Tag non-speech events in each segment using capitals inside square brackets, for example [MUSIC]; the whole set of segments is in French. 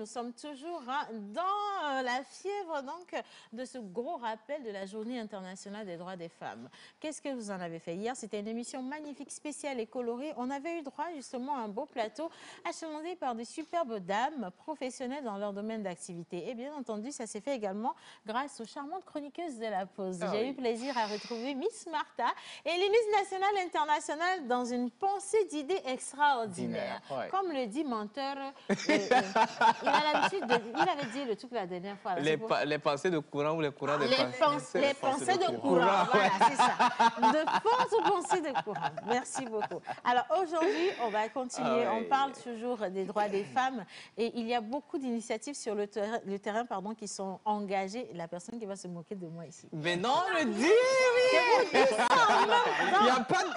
Nous sommes toujours hein, dans euh, la fièvre donc de ce gros rappel de la Journée internationale des droits des femmes. Qu'est-ce que vous en avez fait? Hier C'était une émission magnifique, spéciale et colorée. On avait eu droit justement à un beau plateau achalandé par de superbes dames professionnelles dans leur domaine d'activité. Et bien entendu, ça s'est fait également grâce aux charmantes chroniqueuses de la pause. Ah J'ai oui. eu plaisir à retrouver Miss Martha et les Miss nationales internationales dans une pensée d'idées extraordinaires. Ouais. Comme le dit menteur, euh, euh, [LAUGHS] il a l'habitude de. Il avait dit le truc la dernière fois. là, Les, c'est pour- pa- les pensées de courant ou les courants de les, les pensées de courant, voilà, c'est ça. De fausses pensées de courant. Merci beaucoup. Alors aujourd'hui, on va continuer. Ah On parle toujours des droits des femmes et il y a beaucoup d'initiatives sur le terrain, le terrain pardon, qui sont engagées. La personne qui va se moquer de moi ici. Mais non, le dis, oui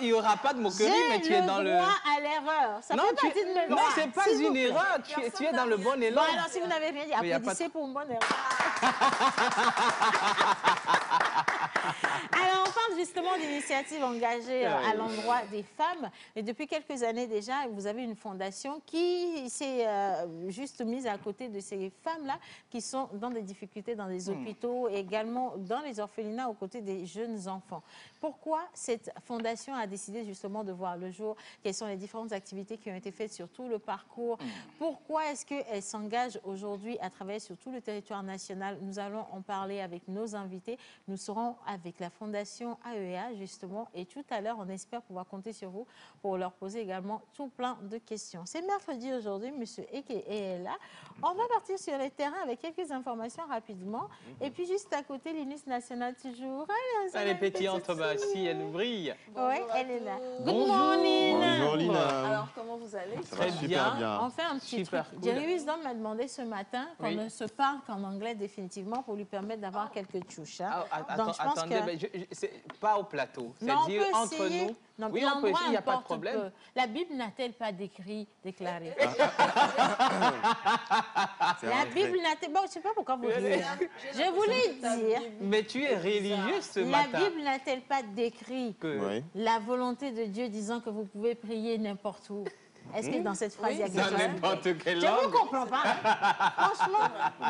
Il n'y aura pas de moquerie, mais tu es dans le... droit à l'erreur. Ça Non, fait tu... partie de mes non c'est pas une erreur. Tu, tu es dans le bon élan. Alors si vous n'avez rien dit, applaudissez pour erreur. [LAUGHS] Alors, on parle justement d'initiatives engagées euh, Ah oui. à l'endroit des femmes. Et depuis quelques années déjà, vous avez une fondation qui s'est euh, juste mise à côté de ces femmes-là qui sont dans des difficultés dans les hôpitaux et également dans les orphelinats aux côtés des jeunes enfants. Pourquoi cette fondation a décidé justement de voir le jour? Quelles sont les différentes activités qui ont été faites sur tout le parcours? Pourquoi est-ce qu'elle s'engage aujourd'hui à travailler sur tout le territoire national? Nous allons en parler avec nos invités. Nous serons avec la fondation AEA justement et tout à l'heure, on espère pouvoir compter sur vous pour leur poser également tout plein de questions. C'est mercredi aujourd'hui, Monsieur Eke est là. On va partir sur les terrains avec quelques informations rapidement. Et puis juste à côté, l'UNIS nationale toujours. Allez, Elle est pétillante, bah, si elle brille. Oui, elle est là. Good Bonjour. morning. Bonjour Lina. Alors, comment vous allez? Ça Très va super bien. bien. On fait un petit Super truc. cool. Jerry Wisdom m'a demandé ce matin qu'on Oui. ne se parle qu'en anglais définitivement pour lui permettre d'avoir quelques touches. hein. Ah, att- Donc, attends- je pense attendez, que- mais je- je- c'est pas au plateau. C'est-à-dire entre essayer. nous. Non, oui, on peut l'endroit essayer, il n'y a pas de problème. peu. La Bible n'a-t-elle pas décrit, déclaré? [LAUGHS] C'est La un Bible vrai- n'a-t-elle... Bon, je ne sais pas pourquoi vous hein. Je voulais dire, Mais tu es religieux ce la matin. Bible n'a-t-elle pas décrit? Que... Oui. la volonté de Dieu disant que vous pouvez prier n'importe où Est-ce que dans cette phrase, il y a quelque Dans chose? n'importe quelle Je ne langue. comprends pas. Franchement,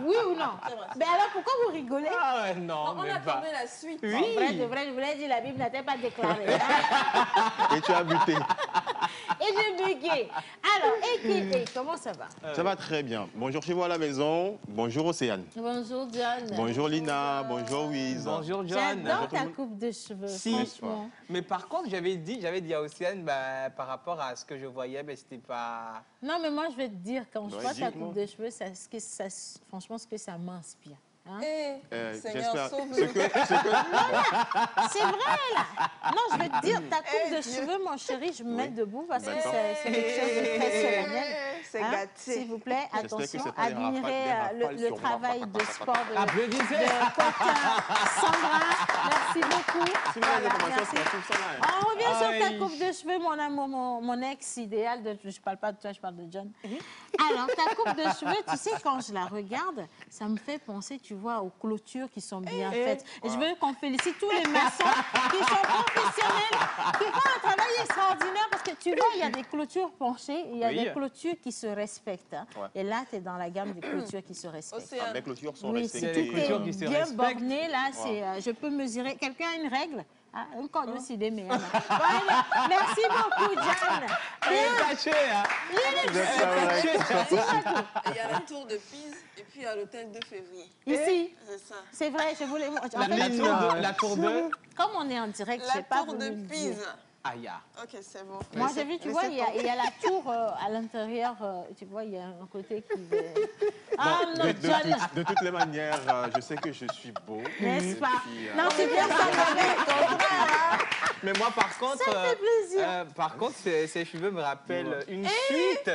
oui ou non? Mais alors pourquoi vous rigolez? Ah ouais, non, On mais attendait pas. la suite. Oui. En vrai, de vrai, je voulais dire la Bible n'a-t-elle pas déclaré hein? [LAUGHS] Et tu as buté. Et j'ai bugué. Alors, Eke, comment ça va? Ça va très bien. Bonjour chez vous à la maison. Bonjour Océane. Bonjour, John. Bonjour Lina. Bonjour Wiz. Bonjour John. J'adore ta coupe de cheveux, Si. franchement. Mais par contre, j'avais dit, j'avais dit à Océane, bah, par rapport à ce que je voyais, ben, c'était pas. Non, mais moi, je vais te dire, quand je vois ta coupe de cheveux, ça, ce que ça, franchement, ce que ça m'inspire. hein. Eh, Euh, Seigneur, sauve-nous. C'est vrai, là. Non, je vais te dire, ta coupe Eh, de Dieu. cheveux, mon chéri, je me mets debout parce que c'est quelque chose de très solennel. Eh, C'est Hein, gâté. S'il vous plaît, attention, admirez euh, le, travail de sport de, de Sandra. Merci beaucoup. Voilà, merci. On revient sur ta coupe de cheveux, mon amour, mon, mon ex idéal. De, je ne parle pas de toi, je parle de John. Alors, ta coupe de cheveux, tu sais, quand je la regarde, ça me fait penser, tu vois, aux clôtures qui sont bien faites. Et je veux qu'on félicite tous les maçons qui sont professionnels, qui font un travail extraordinaire parce que tu vois, il y a des clôtures penchées, il y a Oui. des clôtures qui se respectent. hein. Ouais. Et là, tu es dans la gamme des clôtures qui se respectent. Ah, Océane. Mes clôtures sont Oui, les respectées. clôtures est qui se bien respectent. borné, là, c'est, euh, je peux mesurer. Quelqu'un a une règle ah, Un code aussi des. Merci beaucoup, Jeanne. Elle est cachée, hein. Ça, ouais. Et Il y a la tour de Pise et puis il y a l'hôtel de février. Ici, C'est ça. c'est vrai, je voulais. En La, fait, la tour de, la tour de. comme on est en direct, je La sais pas. tour de. Pise. Ah. Ok, c'est bon. Moi, j'ai vu, tu vois, il y, a, tomber. il y a la tour euh, à l'intérieur. euh, tu vois, il y a un côté qui. [LAUGHS] Ah Bon, non, de, de John, de toutes les manières, euh, je sais que je suis beau. n'est-ce pas? puis, euh, Non, c'est bien ça. [LAUGHS] Mais moi, par contre. Ça me fait plaisir. euh, par contre, ces, cheveux me rappellent une Eh suite.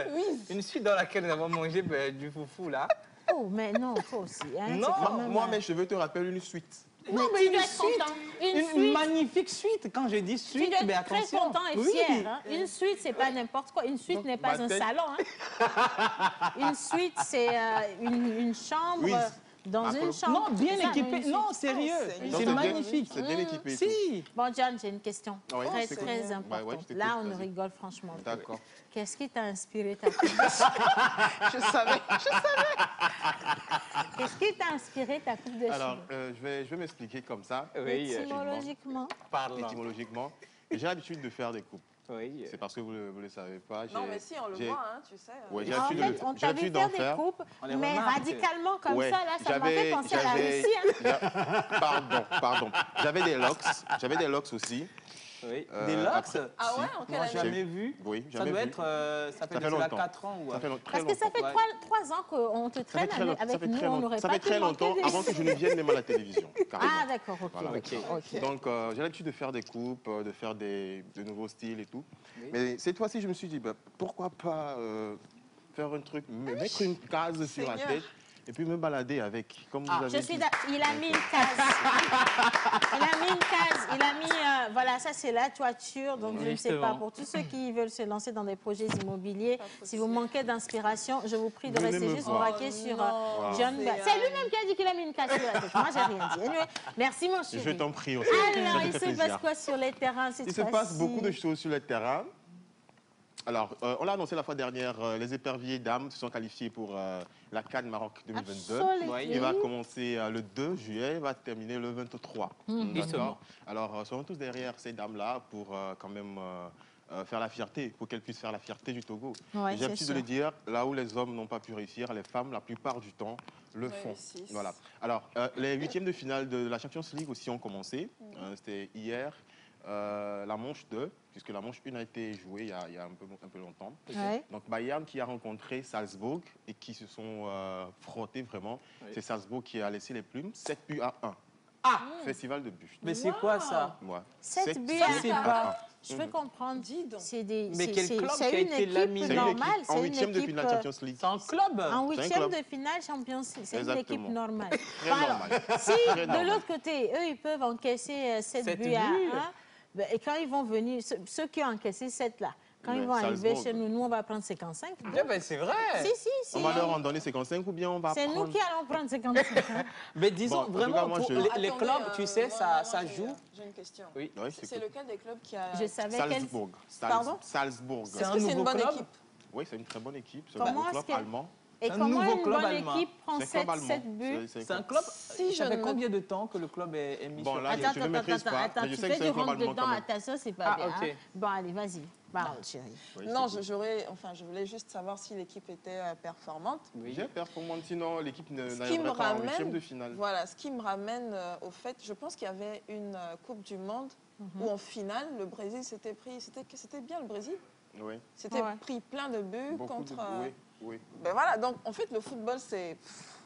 Une suite dans laquelle nous avons mangé ben, du foufou, là. Oh, mais non, toi aussi. Hein, Non, Moi, même, moi, mes cheveux te rappellent une suite. Non, tu mais une suite. content. Une Une, suite. magnifique suite. Quand je dis Tu suite, dois mais être très attention. content et Oui. fier. hein. Une suite, c'est pas n'importe quoi. Une suite n'est pas un salon. hein. [LAUGHS] Une suite, c'est euh, une, une chambre Oui. Dans Ah, une chambre. Non, bien C'est ça, équipé. une suite. Non, sérieux. c'est Donc, C'est magnifique. C'est bien équipé. Si. Bon, John, j'ai une question Ah très, très cool. importante. Ouais, ouais, je t'écoute, Là, on rigole franchement. D'accord. Qu'est-ce qui t'a inspiré ta coupe de [LAUGHS] Je savais. Qu'est-ce qui t'a inspiré ta coupe de Alors, cheveux euh, je vais, je vais m'expliquer comme ça, Oui, euh, Étymologiquement. parle. étymologiquement. J'ai l'habitude de faire des coupes. Oui. C'est parce que vous ne le, savez pas. Non, mais si, on le voit, hein, tu sais. Ouais, j'ai l'habitude de le on t'a vu faire d'en des faire. coupes, les mais remarque. radicalement comme Ouais, ça, là, ça m'a fait penser à la j'avais- Russie. hein. [LAUGHS] Pardon, pardon. J'avais des locks. J'avais des locks aussi. Oui. Euh, Des locks? Après- Ah ouais, en quelle année? Jamais vu. Oui, Ça jamais doit vu. être. euh, ça fait, fait déjà longtemps. 4 ans. ou, Ça fait long- très Parce que ça longtemps. fait Ouais. trois, trois ans qu'on te Ça fait traîne longtemps. avec Ça fait nous, très on longtemps. n'aurait Ça pas fait pu très longtemps avant que je ne vienne même à la télévision. [LAUGHS] carrément. Ah, d'accord, ok. Voilà. ok, ok. Donc, euh, j'ai l'habitude de faire des coupes, euh, de faire des, de nouveaux styles et tout. Oui. Mais cette fois-ci, je me suis dit, bah, pourquoi pas euh, faire un truc, me mettre une case sur la tête et puis me balader avec, comme vous Ah, avez je suis dit. Il a mis une case. Il a mis une case. Il a mis. euh, voilà, ça, c'est la toiture. Donc, je ne sais pas. Pour tous ceux qui veulent se lancer dans des projets immobiliers, si vous manquez d'inspiration, je vous prie de Venez rester juste braqué sur euh, non, John c'est, lui-même qui a dit qu'il a mis une case sur la tête. Moi, j'ai rien dit. Anyway, merci, mon Je chéri. t'en prie aussi. Alors, il se plaisir. passe quoi sur les terrains cette Il se passe beaucoup de choses sur le terrain. Alors, euh, on l'a annoncé la fois dernière, euh, les éperviers dames se sont qualifiés pour euh, la Cannes Maroc 2022. Absolument. Ouais, Il va commencer euh, le 2 juillet, il va terminer le 23. Mhm. Justement. Alors, euh, serons tous derrière ces dames-là pour euh, quand même euh, euh, faire la fierté, pour qu'elles puissent faire la fierté du Togo. Ouais, J'ai l'habitude de le dire, là où les hommes n'ont pas pu réussir, les femmes, la plupart du temps, le font. Réussissent. Voilà. Alors, euh, les huitièmes de finale de la Champions League aussi ont commencé. Euh, C'était hier. Euh, la manche 2, puisque la manche 1 a été jouée il y a, il y a un, peu, un peu longtemps. Ouais. Donc Bayern qui a rencontré Salzbourg et qui se sont euh, frottés vraiment. Oui. C'est Salzbourg qui a laissé les plumes, 7 buts à 1. Ah Festival de buts. Mais c'est quoi ça? Ouais. Sept Sept- buts Ça, à c'est un. pas. Je veux comprendre. Dis donc. C'est des. Mais c'est- quel c'est- club c'est qui a une été équipe normale. en huitième de finale euh, Champions League. C'est un club. En huitième de finale Champions League, c'est une équipe normale. Très Bon, alors, normal. si de normal. l'autre côté, eux, ils peuvent encaisser 7 Sept buts à buts. 1, ben, et quand ils vont venir, ceux, qui ont encaissé 7 là, quand Mais ils vont arriver chez nous, nous, on va prendre 55. donc- Eh ben, c'est vrai. Si, si, si. On va leur en donner 55 ou bien on va C'est nous prendre... qui allons prendre 55. hein. [LAUGHS] Mais disons, Bon, vraiment, cas, moi, pour je- les, les clubs, euh, tu sais, moi, ça, moi, ça joue. J'ai une question. Oui. Ouais, C'est lequel des clubs qui a. Je savais quel. Salzbourg. Salz- Pardon? Salzbourg. C'est Est-ce un que c'est une nouveau bonne club équipe? Oui, c'est une très bonne équipe. C'est Comment un est-ce club que- allemand. Et un comment nouveau une club bonne allemand. équipe prend C'est un 7, club allemand. 7 buts C'est- un club. Si ça je fait ne- combien de temps que le club est, est mis Bon, sur là, je- pas, attends, mais je tu sais que fais du rentre dedans sauce, c'est pas Ah, bien. hein. Bon, allez, vas-y, parle, chérie. Oui, Non, je, j'aurais, enfin, je voulais juste savoir si l'équipe était euh, performante. Oui. J'ai performante, sinon l'équipe n'arriverait pas en ramène- huitième de finale. Voilà, ce qui me ramène euh, au fait, je pense qu'il y avait une euh, Coupe du Monde Mhm. où en finale, le Brésil s'était pris, c'était, c'était bien le Brésil, Oui, Ouais. pris plein de buts beaucoup contre. Oui. Ben voilà, donc en fait, le football, c'est,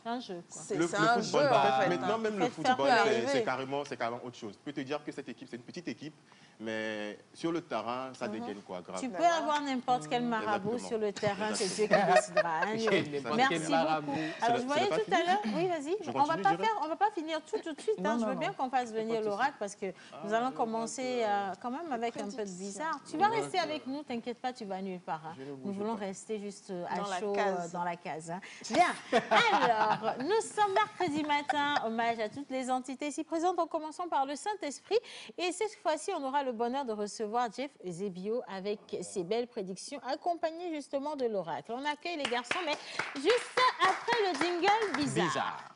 C'est un jeu, quoi. c'est, un football, jeu bah, en fait. maintenant hein. même le football, c'est- carrément, c'est carrément autre chose. Je peux te dire que cette équipe, c'est une petite équipe, mais sur le terrain, ça dégaine quoi, grave. Tu peux voilà. avoir n'importe quel marabout Exactement. sur le terrain, c'est Dieu qui décidera. hein. [LAUGHS] Merci beaucoup. Alors, je voyais tout à l'heure? Oui, vas-y. On va pas faire, on va pas finir tout tout de suite. hein. Non, Je veux non, bien qu'on fasse venir l'oracle parce que nous allons commencer euh, quand même avec un peu de bizarre. Tu vas rester avec nous, t'inquiète pas, tu vas nulle part. hein. Nous voulons pas. rester juste euh, à Dans chaud euh, dans la case. hein. Bien. Alors, [LAUGHS] nous sommes mercredi matin. Hommage à toutes les entités ici présentes en commençant par le Saint-Esprit. Et cette fois-ci, on aura le bonheur de recevoir Jeff Zebio avec ses belles prédictions, accompagné justement de l'oracle. On accueille les garçons, mais juste après le jingle bizarre. Bizarre.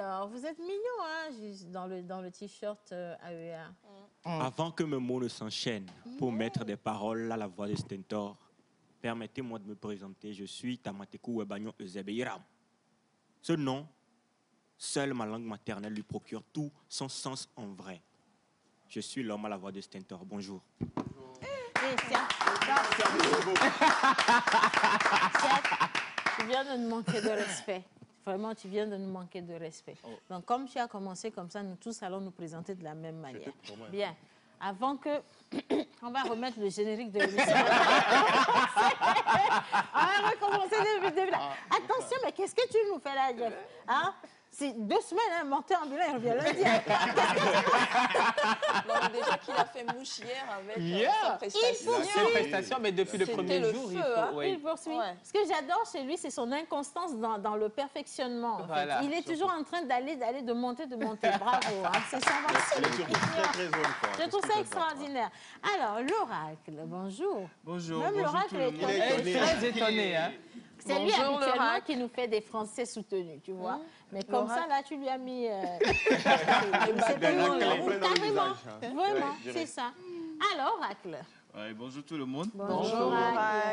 Alors, vous êtes mignon, hein, juste dans le, dans le t-shirt euh, AEA. Avant que mes mots ne s'enchaînent pour mettre des paroles à la voix de Stentor, permettez-moi de me présenter. Je suis Tamatekou Webanyo Eusebeiram. Ce nom, seule ma langue maternelle lui procure tout son sens en vrai. Je suis l'homme à la voix de Stentor. Bonjour. Et [LAUGHS] tiens, tu viens de nous manquer de respect. Vraiment, tu viens de nous manquer de respect. Oh. Donc, comme tu as commencé comme ça, nous tous allons nous présenter de la même manière. Bien. Avant que... [COUGHS] On va remettre le générique de l'émission. [LAUGHS] On va recommencer depuis le début. là. Attention, mais qu'est-ce que tu nous fais là, Jeff hein? C'est deux semaines, hein, monté ambulant, il revient lundi. hein. Donc, déjà qu'il a fait mouche hier avec euh, Hier. sa prestation. La seule prestation, mais depuis le premier le jour, il faut. hein. Il poursuit. Ouais. Ce que j'adore chez lui, c'est son inconstance dans, dans le perfectionnement. en fait. Voilà. Il est toujours en train d'aller, d'aller, de monter, de monter. [LAUGHS] Bravo. hein. C'est très, très. Je trouve ça Très extraordinaire. Alors, l'oracle, bonjour. Bonjour, Même bonjour l'oracle est. Il est Elle étonné. très étonnée. Hein. C'est lui habituellement qui nous fait des Français soutenus, tu vois. Mais comme ça, là, tu lui as mis. euh, [LAUGHS] c'est vraiment, hein. vraiment, Ouais, je dirais. c'est ça. Alors, oracle. Ouais, bonjour tout le monde. Bonjour.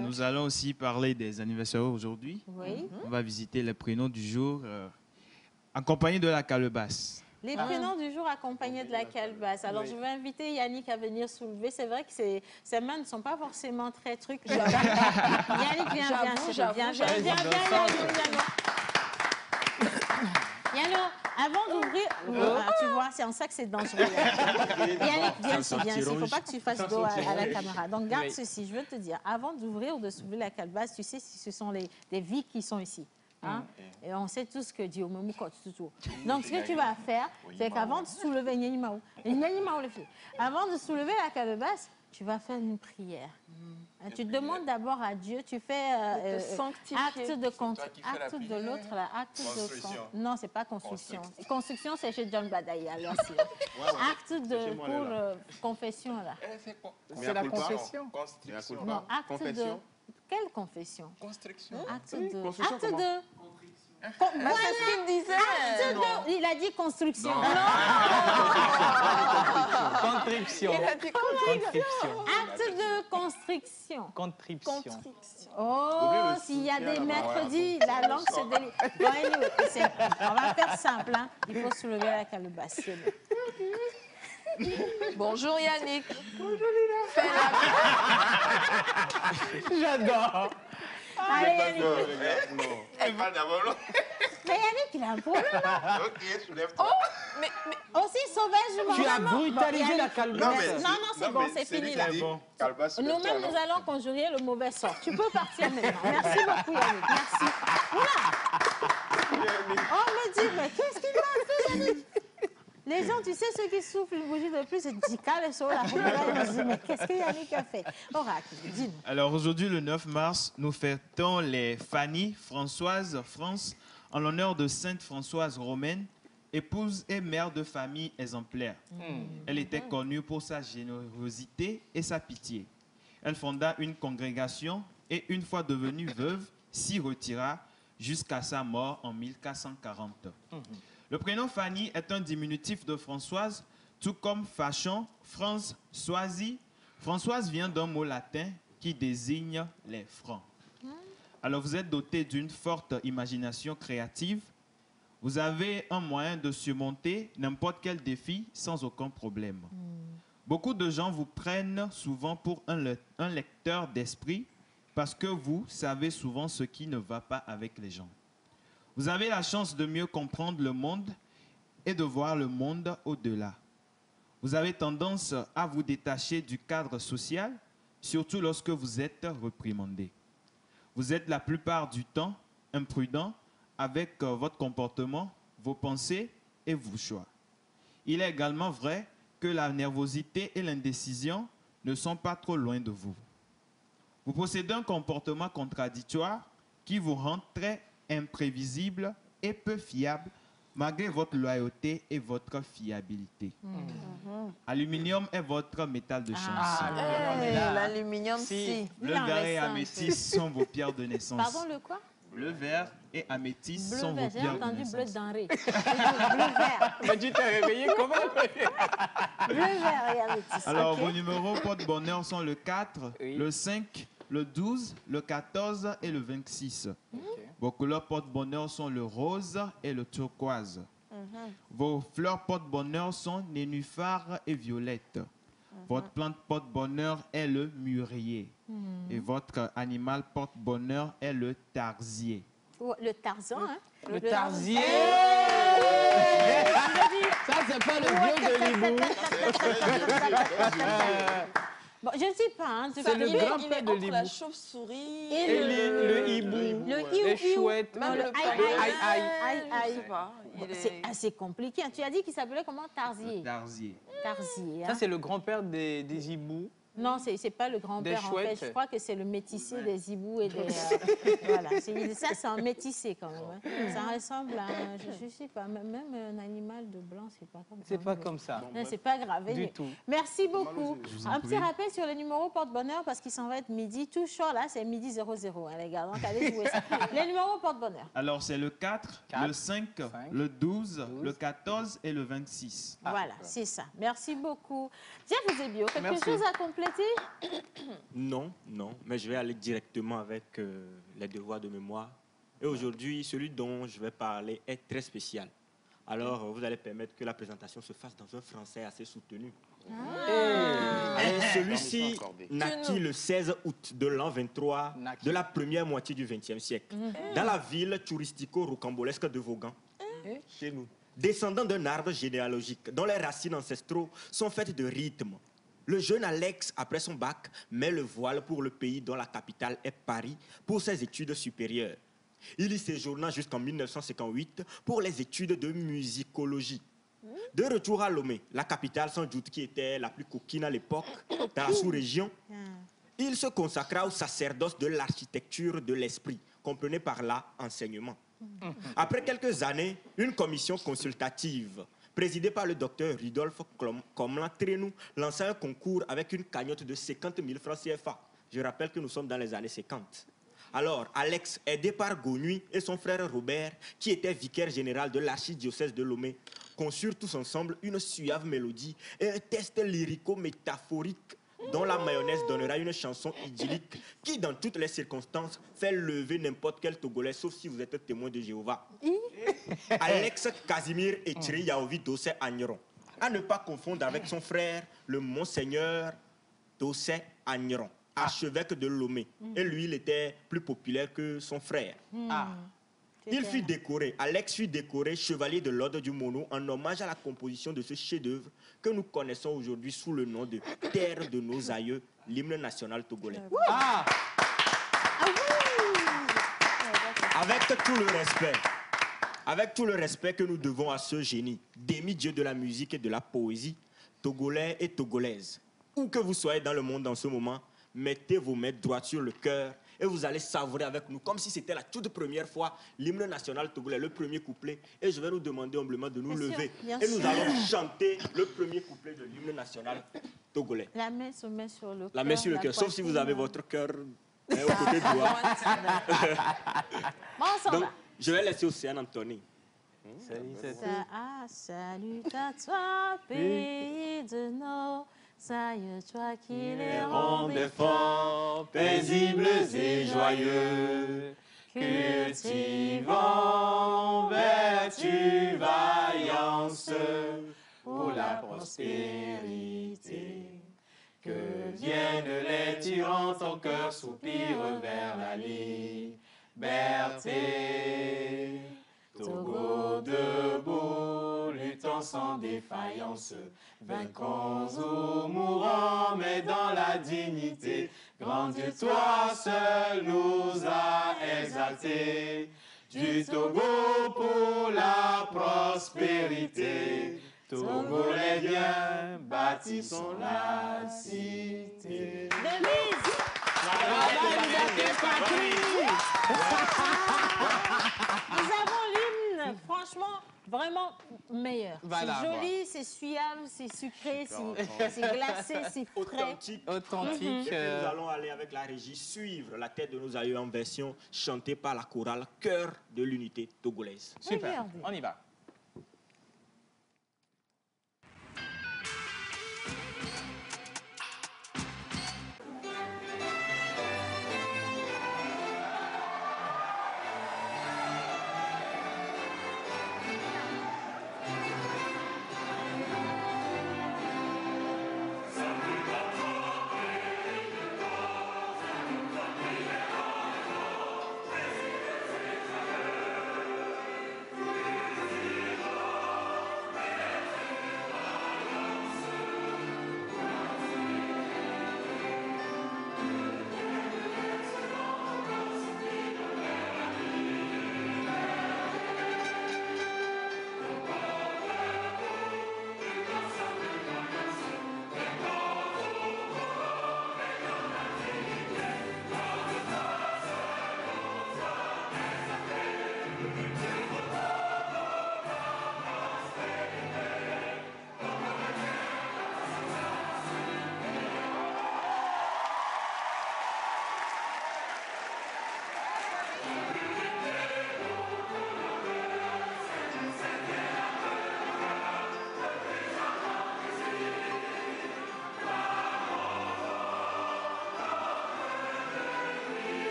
Nous allons aussi parler des anniversaires aujourd'hui. Oui. On va visiter les prénoms du jour euh, accompagnés de la calebasse. Les Ah. prénoms du jour accompagnés de la calebasse. Alors, je vais inviter Yannick à venir soulever. C'est vrai que ces, ces mains ne sont pas forcément très trucs. [LAUGHS] Yannick, viens, viens, viens, viens, viens, viens, Yannick, Yannick. Yannick, avant d'ouvrir, Ah, tu vois, c'est en ça que c'est dangereux. [LAUGHS] Yannick, viens ici, viens ici. Il ne faut pas que tu fasses dos à, à la caméra. Donc, garde Oui. ceci. Je veux te dire, avant d'ouvrir ou de soulever la calebasse, tu sais si ce sont les, des vies qui sont ici. Hein? Et on sait tous que Dieu me tout. Donc, ce que tu vas faire, c'est qu'avant de soulever, Nyani Mao, Nyani Mao, les filles. avant de soulever la calebasse, tu vas faire une prière. Hein, Tu demandes d'abord à Dieu, tu fais euh, euh, acte de con- toi qui fais la acte de l'autre là, acte de non, c'est pas construction. Construction, c'est chez John Badaïa, alors [LAUGHS] c'est Ouais, ouais. acte de moi, pour là. euh, confession là. Eh, c'est quoi Mais C'est la confession. Construction. Non, acte Confession. de quelle confession? Construction. Acte Oui, de construction, acte comment de Bah, c'est ce qu'il disait. acte de il a dit construction. Contribution. Il a dit Contribution. Acte de construction. Contribution. Oh, Oubliez le s'il y a soutien, des là-bas. mercredis, la langue se délie. Bon, anyway, c'est- on va faire simple. hein. Il faut soulever la calebasse. c'est bon. Bonjour Yannick. [LAUGHS] J'adore. Non, non. Non Mais Yannick, il a un problème. Ok, soulève-toi. Mais, mais Aussi sauvagement. Tu as brutalisé la Yannick, calebasse. Non, non, c'est bon, c'est fini là. Nous-mêmes, non nous allons conjurer le mauvais sort. Tu peux partir maintenant. Merci beaucoup, Yannick. Merci. Oula Oh, me dit, mais qu'est-ce qu'il m'a fait, Yannick Les gens, tu sais, ceux qui soufflent une bougie de plus, c'est Dika, le saut, la ils dire, mais qu'est-ce que Yannick a fait? Oracle, dis-nous. Alors aujourd'hui, le 9 mars, nous fêtons les Fanny Françoise France en l'honneur de Sainte Françoise romaine, épouse et mère de famille exemplaire. Elle était connue pour sa générosité et sa pitié. Elle fonda une congrégation et une fois devenue veuve, s'y retira jusqu'à sa mort en 1440. Le prénom Fanny est un diminutif de Françoise, tout comme Fachon, France, Soisy. Françoise vient d'un mot latin qui désigne les francs. Alors vous êtes doté d'une forte imagination créative. Vous avez un moyen de surmonter n'importe quel défi sans aucun problème. Beaucoup de gens vous prennent souvent pour un, le- un lecteur d'esprit parce que vous savez souvent ce qui ne va pas avec les gens. Vous avez la chance de mieux comprendre le monde et de voir le monde au-delà. Vous avez tendance à vous détacher du cadre social, surtout lorsque vous êtes reprimandé. Vous êtes la plupart du temps imprudent avec euh, votre comportement, vos pensées et vos choix. Il est également vrai que la nervosité et l'indécision ne sont pas trop loin de vous. Vous possédez un comportement contradictoire qui vous rend très imprévisible et peu fiable malgré votre loyauté et votre fiabilité. Aluminium est votre métal de chance. Ah, Eh, l'aluminium, Si. si. Le verre et améthyste sont vos pierres de naissance. Pardon, le quoi? Le verre et améthyste Bleu sont vos vert. J'ai pierres de entendu bleu naissance. [LAUGHS] J'ai dit Bleu vert. Mais tu t'es réveillé comment? Bleu vert et améthyste. Alors, vos numéros porte-bonheur sont le 4, Oui. le 5, le 12, le 14 et le 26. Vos couleurs porte-bonheur sont le rose et le turquoise. Vos fleurs porte-bonheur sont nénuphar et violette. Votre plante porte-bonheur est le mûrier. Et votre animal porte-bonheur est le tarsier. Le Tarzan, hein Le tarsier. Eh Ça, c'est pas le vieux de l'hibou. Bon, je ne sais pas. Hein, C'est le grand-père de entre la l'hibou. chauve-souris Et Et le- le, le hibou. Le les chouettes. Non, Même le aïe, aïe, aïe, aïe, C'est assez compliqué. Tu as dit qu'il s'appelait comment? Tarsier. Tarsier. hein. Ça, c'est le grand-père des, des hiboux. Non, c'est n'est pas le grand-père en fait. Je crois que c'est le métissé des hiboux et des. euh, [LAUGHS] voilà. C'est- Ça, c'est un métissé quand même. hein. Ça ressemble à. un- Je ne sais pas. Même un animal de blanc, c'est pas comme ça. C'est pas comme ça. Non, c'est pas grave. Du tout. Merci beaucoup. Un petit rappel sur le numéro porte-bonheur parce qu'il s'en va être midi. Tout chaud là, c'est midi 00, hein, les gars. Donc allez jouer ça. [LAUGHS] Les numéros porte-bonheur. Alors, c'est le 4, Quatre, le 5, cinq, le 12, le douze. 14 et le 26. voilà, c'est ça. Merci beaucoup. Jeff Eusebio, quelque Merci. chose à compléter Non, non, mais je vais aller directement avec euh, les devoirs de mémoire. Et aujourd'hui, celui dont je vais parler est très spécial. Alors, euh, vous allez permettre que la présentation se fasse dans un français assez soutenu. Et celui-ci Permission accordée. naquit le 16 août de l'an 23 Naquit. de la première moitié du XXe siècle, dans la ville touristico-rocambolesque de Vaughan, chez nous. Descendant d'un arbre généalogique dont les racines ancestraux sont faites de rythme. Le jeune Alex, après son bac, met le voile pour le pays dont la capitale est Paris pour ses études supérieures. Il y séjourna jusqu'en 1958 pour les études de musicologie. De retour à Lomé, la capitale sans doute qui était la plus coquine à l'époque, dans la sous-région, il se consacra au sacerdoce de l'architecture de l'esprit, comprenez par là enseignement. Après quelques années, une commission consultative, présidée par le docteur Rudolf Klom- Komlan-Trenou, lança un concours avec une cagnotte de 50 000 francs CFA. Je rappelle que nous sommes dans les années 50. Alors, Alex, aidé par Gonui et son frère Robert, qui était vicaire général de l'archidiocèse de Lomé, conçurent tous ensemble une suave mélodie et un test lyrico-métaphorique dont la mayonnaise donnera une chanson idyllique qui, dans toutes les circonstances, fait lever n'importe quel Togolais, sauf si vous êtes témoin de Jéhovah. [LAUGHS] Alex Casimir Etri Yaovi Dossé Agneron. À ne pas confondre avec son frère, le Monseigneur Dossé Agneron, archevêque de Lomé. Et lui, il était plus populaire que son frère. Ah. Il fut décoré, Alex fut décoré chevalier de l'ordre du Mono en hommage à la composition de ce chef-d'œuvre que nous connaissons aujourd'hui sous le nom de Terre de nos aïeux, l'hymne national togolais. Ah, Avec tout le respect, avec tout le respect que nous devons à ce génie, demi-dieu de la musique et de la poésie, togolais et togolaises, où que vous soyez dans le monde en ce moment, mettez vos mains droites sur le cœur et vous allez savourer avec nous, comme si c'était la toute première fois, l'hymne national togolais, le premier couplet. Et je vais nous demander humblement de nous Bien lever. et nous allons chanter le premier couplet de l'hymne national togolais. La main se met sur le La main sur le cœur, sauf si vous avez votre cœur hein, au côté droit. [LAUGHS] [LAUGHS] Bon, Donc, je vais laisser Océane Anthony. salut, c'est Ça, ah, salut à toi, pays de nos aïeux, toi qui les rends des forts, paisibles et joyeux, cultivant vertu, vaillance pour la prospérité. Que viennent les tyrans, ton cœur soupire vers la liberté. Togo debout, luttant sans défaillance, vainquons ou mourants, mais dans la dignité. Grand Dieu, toi seul nous a exaltés. Du Togo pour la prospérité. Togo les biens, bâtissons la cité. Denise, nous avons l'hymne, franchement, vraiment meilleur. Voilà, c'est joli, c'est suave, c'est sucré, c'est glacé, c'est frais. Authentique. authentique. Et euh, nous allons aller avec la régie suivre la tête de nos aïeux en version chantée par la chorale Cœur de l'unité togolaise. Super, Regardez. on y va.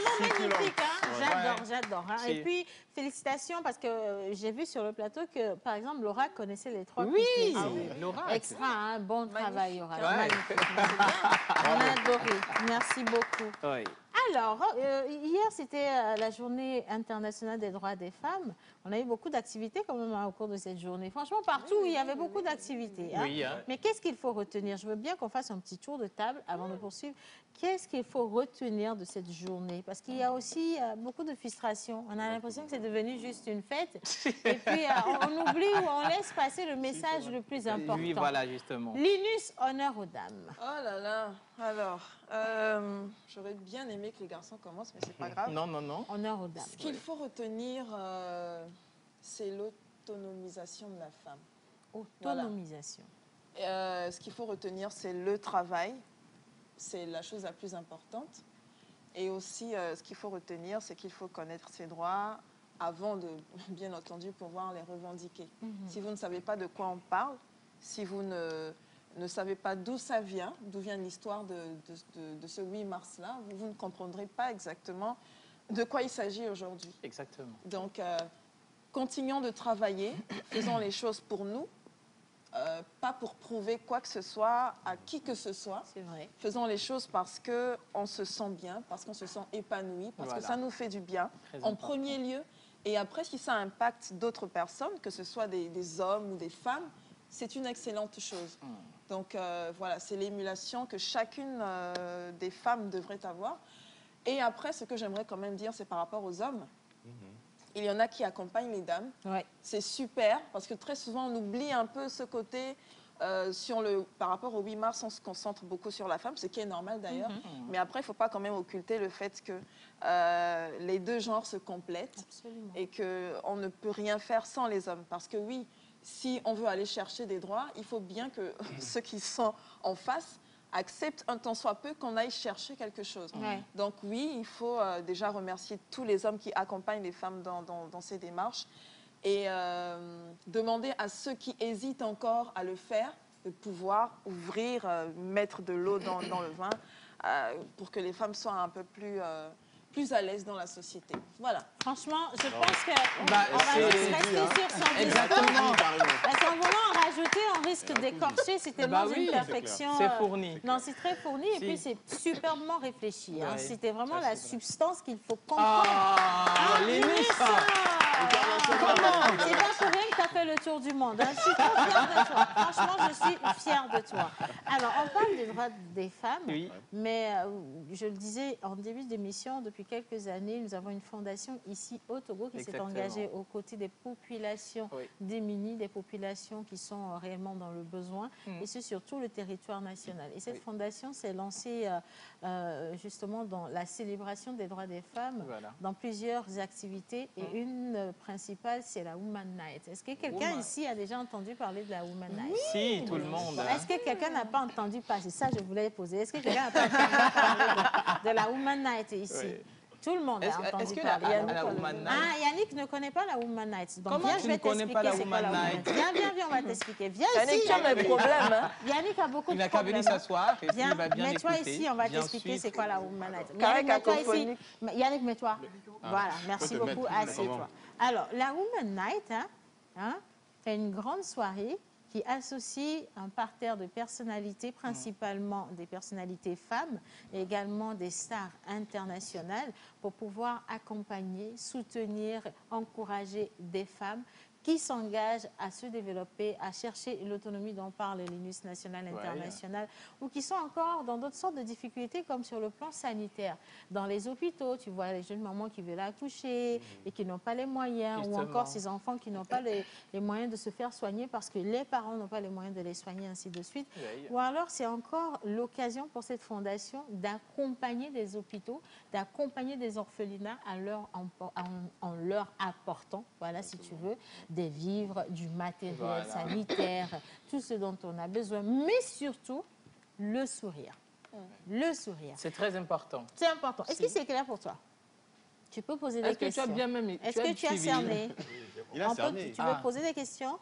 Vraiment magnifique, hein? J'adore, Ouais. j'adore. hein. Et puis, félicitations parce que euh, j'ai vu sur le plateau que, par exemple, Laura connaissait les trois Oui, couplets. Ah oui. Laura. Extra, hein? bon travail, Laura. Ouais. Magnifique. [LAUGHS] On a adoré. Merci beaucoup. Oui. Alors, euh, hier, c'était euh, la journée internationale des droits des femmes. On a eu beaucoup d'activités quand même hein, au cours de cette journée. Franchement, partout, il y avait beaucoup d'activités. hein. Oui, hein. Mais qu'est-ce qu'il faut retenir? Je veux bien qu'on fasse un petit tour de table avant de poursuivre. Qu'est-ce qu'il faut retenir de cette journée? Parce qu'il y a aussi euh, beaucoup de frustration. On a l'impression que c'est devenu juste une fête. [LAUGHS] Et puis, euh, on, on oublie ou on laisse passer le message le plus important. Oui, voilà, justement. Linus, honneur aux dames. Oh là là. Alors, euh, j'aurais bien aimé que les garçons commencent, mais c'est pas grave. Non, non, non. Honneur aux dames. Ce qu'il faut retenir, euh, c'est l'autonomisation de la femme. Autonomisation. Euh, ce qu'il faut retenir, c'est le travail. C'est la chose la plus importante. Et aussi, euh, ce qu'il faut retenir, c'est qu'il faut connaître ses droits avant de, [LAUGHS] bien entendu, pouvoir les revendiquer. Si vous ne savez pas de quoi on parle, si vous ne, ne savez pas d'où ça vient, d'où vient l'histoire de, de- de- de ce 8 mars-là, vous, vous ne comprendrez pas exactement de quoi il s'agit aujourd'hui. Exactement. Donc, euh, continuons de travailler, faisons les choses pour nous, euh, pas pour prouver quoi que ce soit à qui que ce soit. C'est vrai. Faisons les choses parce qu'on se sent bien, parce qu'on se sent épanoui, parce Voilà. que ça nous fait du bien, Très en important. premier lieu. Et après, si ça impacte d'autres personnes, que ce soit des, des hommes ou des femmes, c'est une excellente chose. Hmm. Donc euh, voilà, c'est l'émulation que chacune euh, des femmes devrait avoir. Et après, ce que j'aimerais quand même dire, c'est par rapport aux hommes. Il y en a qui accompagnent les dames. Ouais. C'est super, parce que très souvent, on oublie un peu ce côté. euh, sur le, par rapport au 8 mars, on se concentre beaucoup sur la femme, ce qui est normal d'ailleurs. Mais après, il ne faut pas quand même occulter le fait que euh, les deux genres se complètent Absolument. et qu'on ne peut rien faire sans les hommes. Parce que oui, si on veut aller chercher des droits, il faut bien que [LAUGHS] ceux qui sont en face acceptent un tant soit peu qu'on aille chercher quelque chose. Ouais. Donc oui, il faut euh, déjà remercier tous les hommes qui accompagnent les femmes dans, dans- dans ces démarches et euh, demander à ceux qui hésitent encore à le faire de pouvoir ouvrir, euh, mettre de l'eau dans, dans le vin pour que les femmes soient un peu plus, plus à l'aise dans la société. Voilà. Franchement, je pense que Bah, on va juste rester hein. sur son Exactement. Parce qu'en voulant en rajouter, on risque d'écorcher. C'est tellement Bah oui, une perfection. C'est euh, fourni. Non, c'est très fourni et puis c'est superbement réfléchi. hein. C'était vraiment Ça, la substance qu'il faut comprendre. Ah, les Linus, Nice. Comment C'est pas pour rien que tu as fait le tour du monde. hein. Je suis trop fière de toi. Franchement, je suis fière de toi. Alors, on parle des droits des femmes, Oui. mais euh, je le disais en début d'émission, depuis quelques années, nous avons une fondation ici au Togo qui s'est engagée aux côtés des populations Oui. démunies, des populations qui sont euh, réellement dans le besoin, Mm. et ce sur tout le territoire national. Et cette Oui. fondation s'est lancée euh, euh, justement dans la célébration des droits des femmes Voilà. dans plusieurs activités et une euh, principale, c'est la Woman Night. Est-ce que quelqu'un Woman. ici a déjà entendu parler de la Woman Night? Si, tout le monde. Hein. Est-ce que quelqu'un n'a pas entendu parler? C'est ça que je voulais poser. Est-ce que quelqu'un n'a pas entendu parler de, de la Woman Night ici? Oui. Tout le monde Est-ce a entendu est-ce que la, parler. à la Woman Night, Ah, Yannick ne connaît pas la Woman Night. Donc Comment viens, tu je vais ne connais pas t'expliquer la c'est quoi la Woman Woman Night? Night. Viens, viens, viens, on va t'expliquer. Viens Yannick, ici. tu as mes Yannick. problèmes. Hein? Yannick a beaucoup de il n'a qu'à problèmes. venir s'asseoir et Viens, il va bien mets-toi ici, on va t'expliquer c'est quoi la Woman Night. Yannick, mets-toi ici. Yannick, mets-toi. Voilà, merci beaucoup. Assieds-toi. Alors, la Woman Night hein, hein, est une grande soirée qui associe un parterre de personnalités, principalement des personnalités femmes, et également des stars internationales, pour pouvoir accompagner, soutenir, encourager des femmes qui s'engagent à se développer, à chercher l'autonomie dont parle l'INUS national Ouais. international, ou qui sont encore dans d'autres sortes de difficultés, comme sur le plan sanitaire. Dans les hôpitaux, tu vois les jeunes mamans qui veulent accoucher et qui n'ont pas les moyens, ou encore ces enfants qui n'ont pas les, [LAUGHS] les moyens de se faire soigner parce que les parents n'ont pas les moyens de les soigner, ainsi de suite. Ou alors, c'est encore l'occasion pour cette fondation d'accompagner des hôpitaux, d'accompagner des orphelinats leur, en leur apportant, voilà, si tu veux, des vivres, du matériel Voilà. sanitaire, [LAUGHS] tout ce dont on a besoin, mais surtout le sourire. Le sourire. C'est très important. C'est important. Est-ce que c'est clair pour toi? Tu peux poser des Est-ce que tu questions. as bien même Est-ce que tu as cerné? Il a peut- cerné. Tu veux Ah. poser des questions?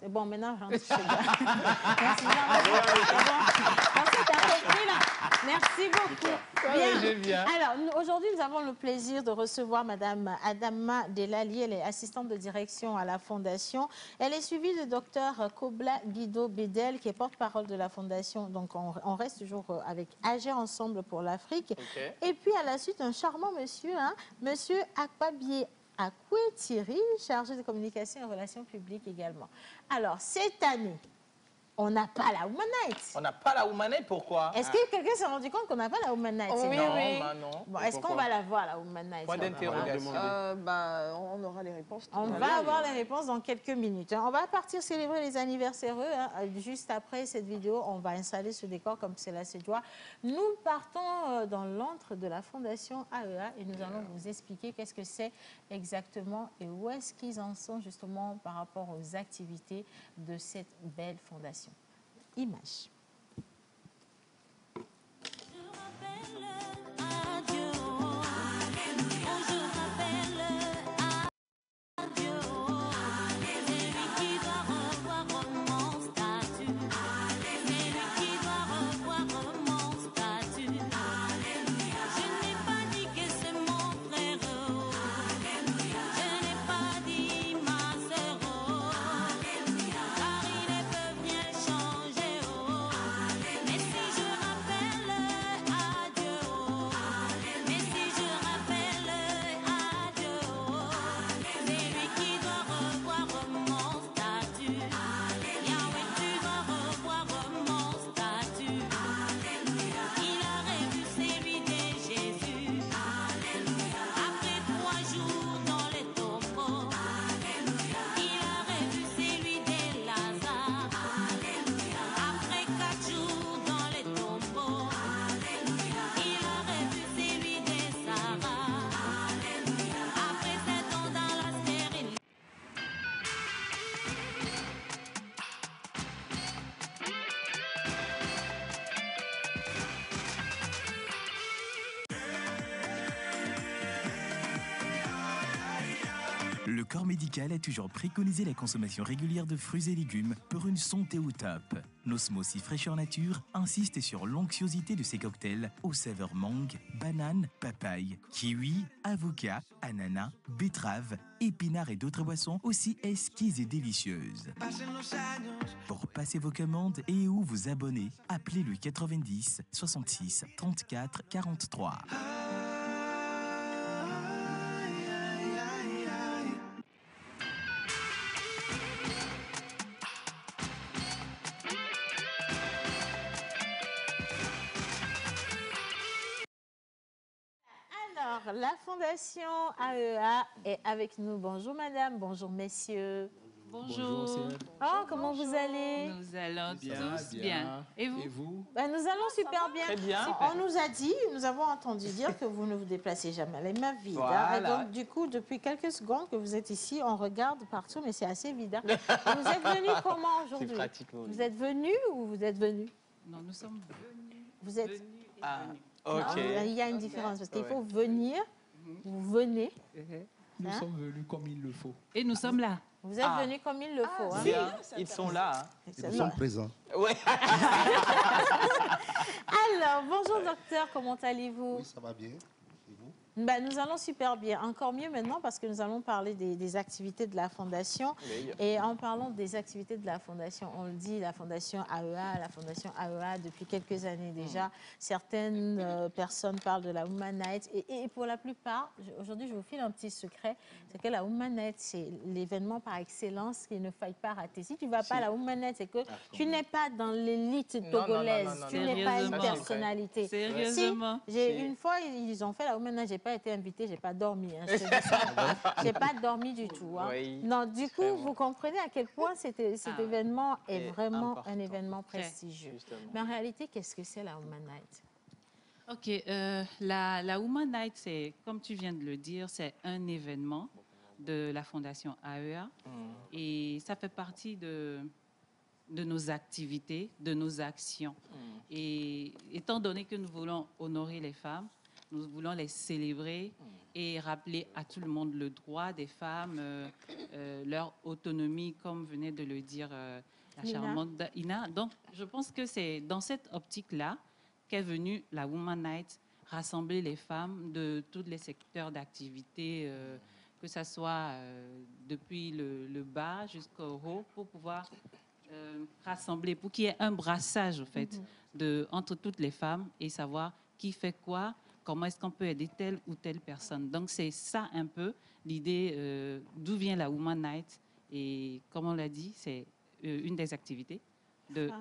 C'est bon, maintenant, rentre chez toi. [LAUGHS] Merci, Jean. C'est bon? Parce que t'as compris, là. Merci beaucoup. Ça, Bien. Alors, aujourd'hui, nous avons le plaisir de recevoir Madame Adama Delali. Elle est assistante de direction à la Fondation. Elle est suivie de Dr Kobla Guido Bedel, qui est porte-parole de la Fondation. Donc, on, on reste toujours euh, avec Agir Ensemble pour l'Afrique. Et puis, à la suite, un charmant monsieur, hein, Monsieur Akpabie Akwe Thierry, chargé de communication et relations publiques également. Alors, cette année, on n'a pas la Woman Night. On n'a pas la Womanette, pourquoi? Est-ce que quelqu'un s'est rendu compte qu'on n'a pas la Woman Night? Oui, Non, oui. bah non. Bon, est-ce qu'on va la voir, la Woman Night? Point là d'interrogation. Euh, bah, on aura les réponses. tout On va avoir les réponses dans quelques minutes. hein. On va partir célébrer les anniversaires. hein. Euh, Juste après cette vidéo, on va installer ce décor comme cela se doit. Nous partons euh, dans l'antre de la Fondation AEA et nous allons vous expliquer qu'est-ce que c'est exactement et où est-ce qu'ils en sont justement par rapport aux activités de cette belle fondation. Image. Le corps médical a toujours préconisé la consommation régulière de fruits et légumes pour une santé au top. L'osmosis fraîcheur nature insiste sur l'onctuosité de ces cocktails aux saveurs mangue, banane, papaye, kiwi, avocat, ananas, betterave, épinards et d'autres boissons aussi esquises et délicieuses. Pour passer vos commandes et ou vous abonner, appelez le 90 66 34 43. Fondation AEA est avec nous. Bonjour madame, bonjour messieurs. Bonjour. Oh, comment vous allez? Nous allons tous bien. Et vous, vous? Ben, Nous allons super bien. Très bien. On nous a dit, nous avons entendu dire que vous ne vous déplacez jamais les mains vides. hein. Et Voilà. donc, du coup, depuis quelques secondes que vous êtes ici, on regarde partout, mais c'est assez vide. hein. vous êtes venu [LAUGHS] comment C'est aujourd'hui? pratique. oui. Vous êtes venu ou vous êtes venu Non, nous sommes venus. Vous êtes. venus et Ah, venus. ok. Non, il y a une différence parce qu'il Ouais. faut venir, vous venez, Nous Hein? Sommes venus comme il le faut. Et nous sommes là. vous êtes Ah. venu comme il le faut. hein? Bien, Ils sont là. hein. Nous sommes présents. Ouais. [LAUGHS] Alors, bonjour docteur, comment allez-vous? Oui, ça va bien. Ben, Nous allons super bien. Encore mieux maintenant parce que nous allons parler des, des activités de la Fondation. Oui. Et en parlant des activités de la Fondation, on le dit, la Fondation AEA, la Fondation AEA, depuis quelques années déjà, certaines euh, personnes parlent de la Woman Night. Et, et pour la plupart, aujourd'hui, je vous file un petit secret, c'est que la Woman Night, c'est l'événement par excellence qu'il ne faille pas rater. Si tu ne vas pas à la Woman Night, c'est que tu n'es pas dans l'élite Non, non, non, togolaise, non, non, tu n'es pas une personnalité. Sérieusement. Si, j'ai une fois ils ont fait la Woman Night, pas été invitée, j'ai pas dormi. hein, [LAUGHS] j'ai pas dormi du tout. hein. Oui. Non, du coup, vous comprenez à quel point cet, cet Ah. événement est vraiment important. un événement prestigieux. Justement. Mais en réalité, qu'est-ce que c'est la Woman Night? OK. euh, la, la Woman Night, c'est, comme tu viens de le dire, c'est un événement de la Fondation AEA. Mm. Et ça fait partie de, de nos activités, de nos actions. Mm. Et étant donné que nous voulons honorer les femmes, nous voulons les célébrer et rappeler à tout le monde le droit des femmes, euh, euh, leur autonomie, comme venait de le dire euh, la charmante Ina. Donc, je pense que c'est dans cette optique-là qu'est venue la Woman Night rassembler les femmes de tous les secteurs d'activité, que ce soit depuis le, le bas jusqu'au haut, pour pouvoir euh, rassembler, pour qu'il y ait un brassage, en fait, de, entre toutes les femmes et savoir qui fait quoi, comment est-ce qu'on peut aider telle ou telle personne. Donc, c'est ça un peu l'idée euh, d'où vient la Woman Night. Et comme on l'a dit, c'est euh, une des activités de Ah.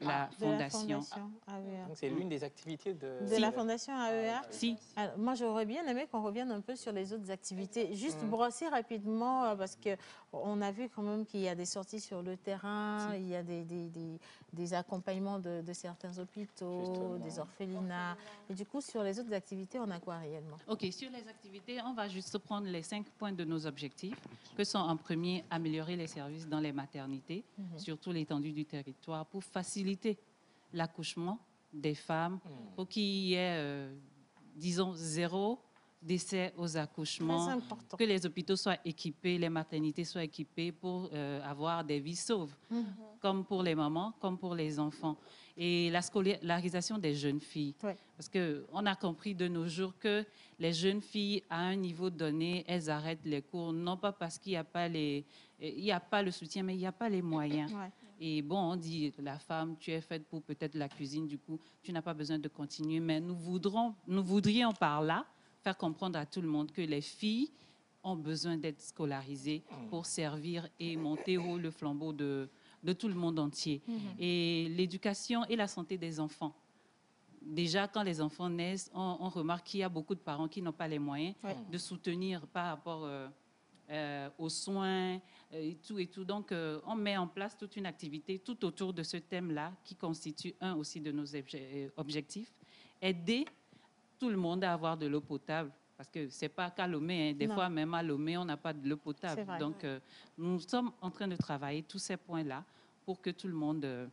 la De la fondation. fondation AEA. Donc c'est l'une des activités de... De la Fondation AEA Si. Alors, moi, j'aurais bien aimé qu'on revienne un peu sur les autres activités. Juste Mhm. brosser rapidement, euh, parce qu'on a vu quand même qu'il y a des sorties sur le terrain, il y a des, des, des- des accompagnements de, de certains hôpitaux, Justement. des orphelinats. Et du coup, sur les autres activités, on a quoi réellement OK, sur les activités, on va juste prendre les cinq points de nos objectifs, que sont en premier améliorer les services dans les maternités, Mhm. sur toute l'étendue du territoire, pour faciliter l'accouchement des femmes, pour qu'il y ait, euh, disons, zéro décès aux accouchements, que les hôpitaux soient équipés, les maternités soient équipées pour euh, avoir des vies sauves, Mhm. comme pour les mamans, comme pour les enfants. Et la scolarisation des jeunes filles. Parce qu'on a compris de nos jours que les jeunes filles, à un niveau donné, elles arrêtent les cours, non pas parce qu'il n'y a, pas les- il y a pas le soutien, mais il n'y a pas les moyens. Et bon, on dit, la femme, tu es faite pour peut-être la cuisine, du coup, tu n'as pas besoin de continuer. Mais nous, voudrons, nous voudrions par là faire comprendre à tout le monde que les filles ont besoin d'être scolarisées pour servir et monter haut le flambeau de, de tout le monde entier. Mhm. Et l'éducation et la santé des enfants. Déjà, quand les enfants naissent, on, on remarque qu'il y a beaucoup de parents qui n'ont pas les moyens de soutenir par rapport euh, euh, aux soins euh, et tout et tout. Donc, euh, on met en place toute une activité tout autour de ce thème-là qui constitue un aussi de nos obje- objectifs. Aider tout le monde à avoir de l'eau potable. Parce que c'est pas qu'à Lomé, hein. des Non. fois même à Lomé, on n'a pas de l'eau potable. vrai. Donc, euh, nous sommes en train de travailler tous ces points-là pour que tout le monde euh,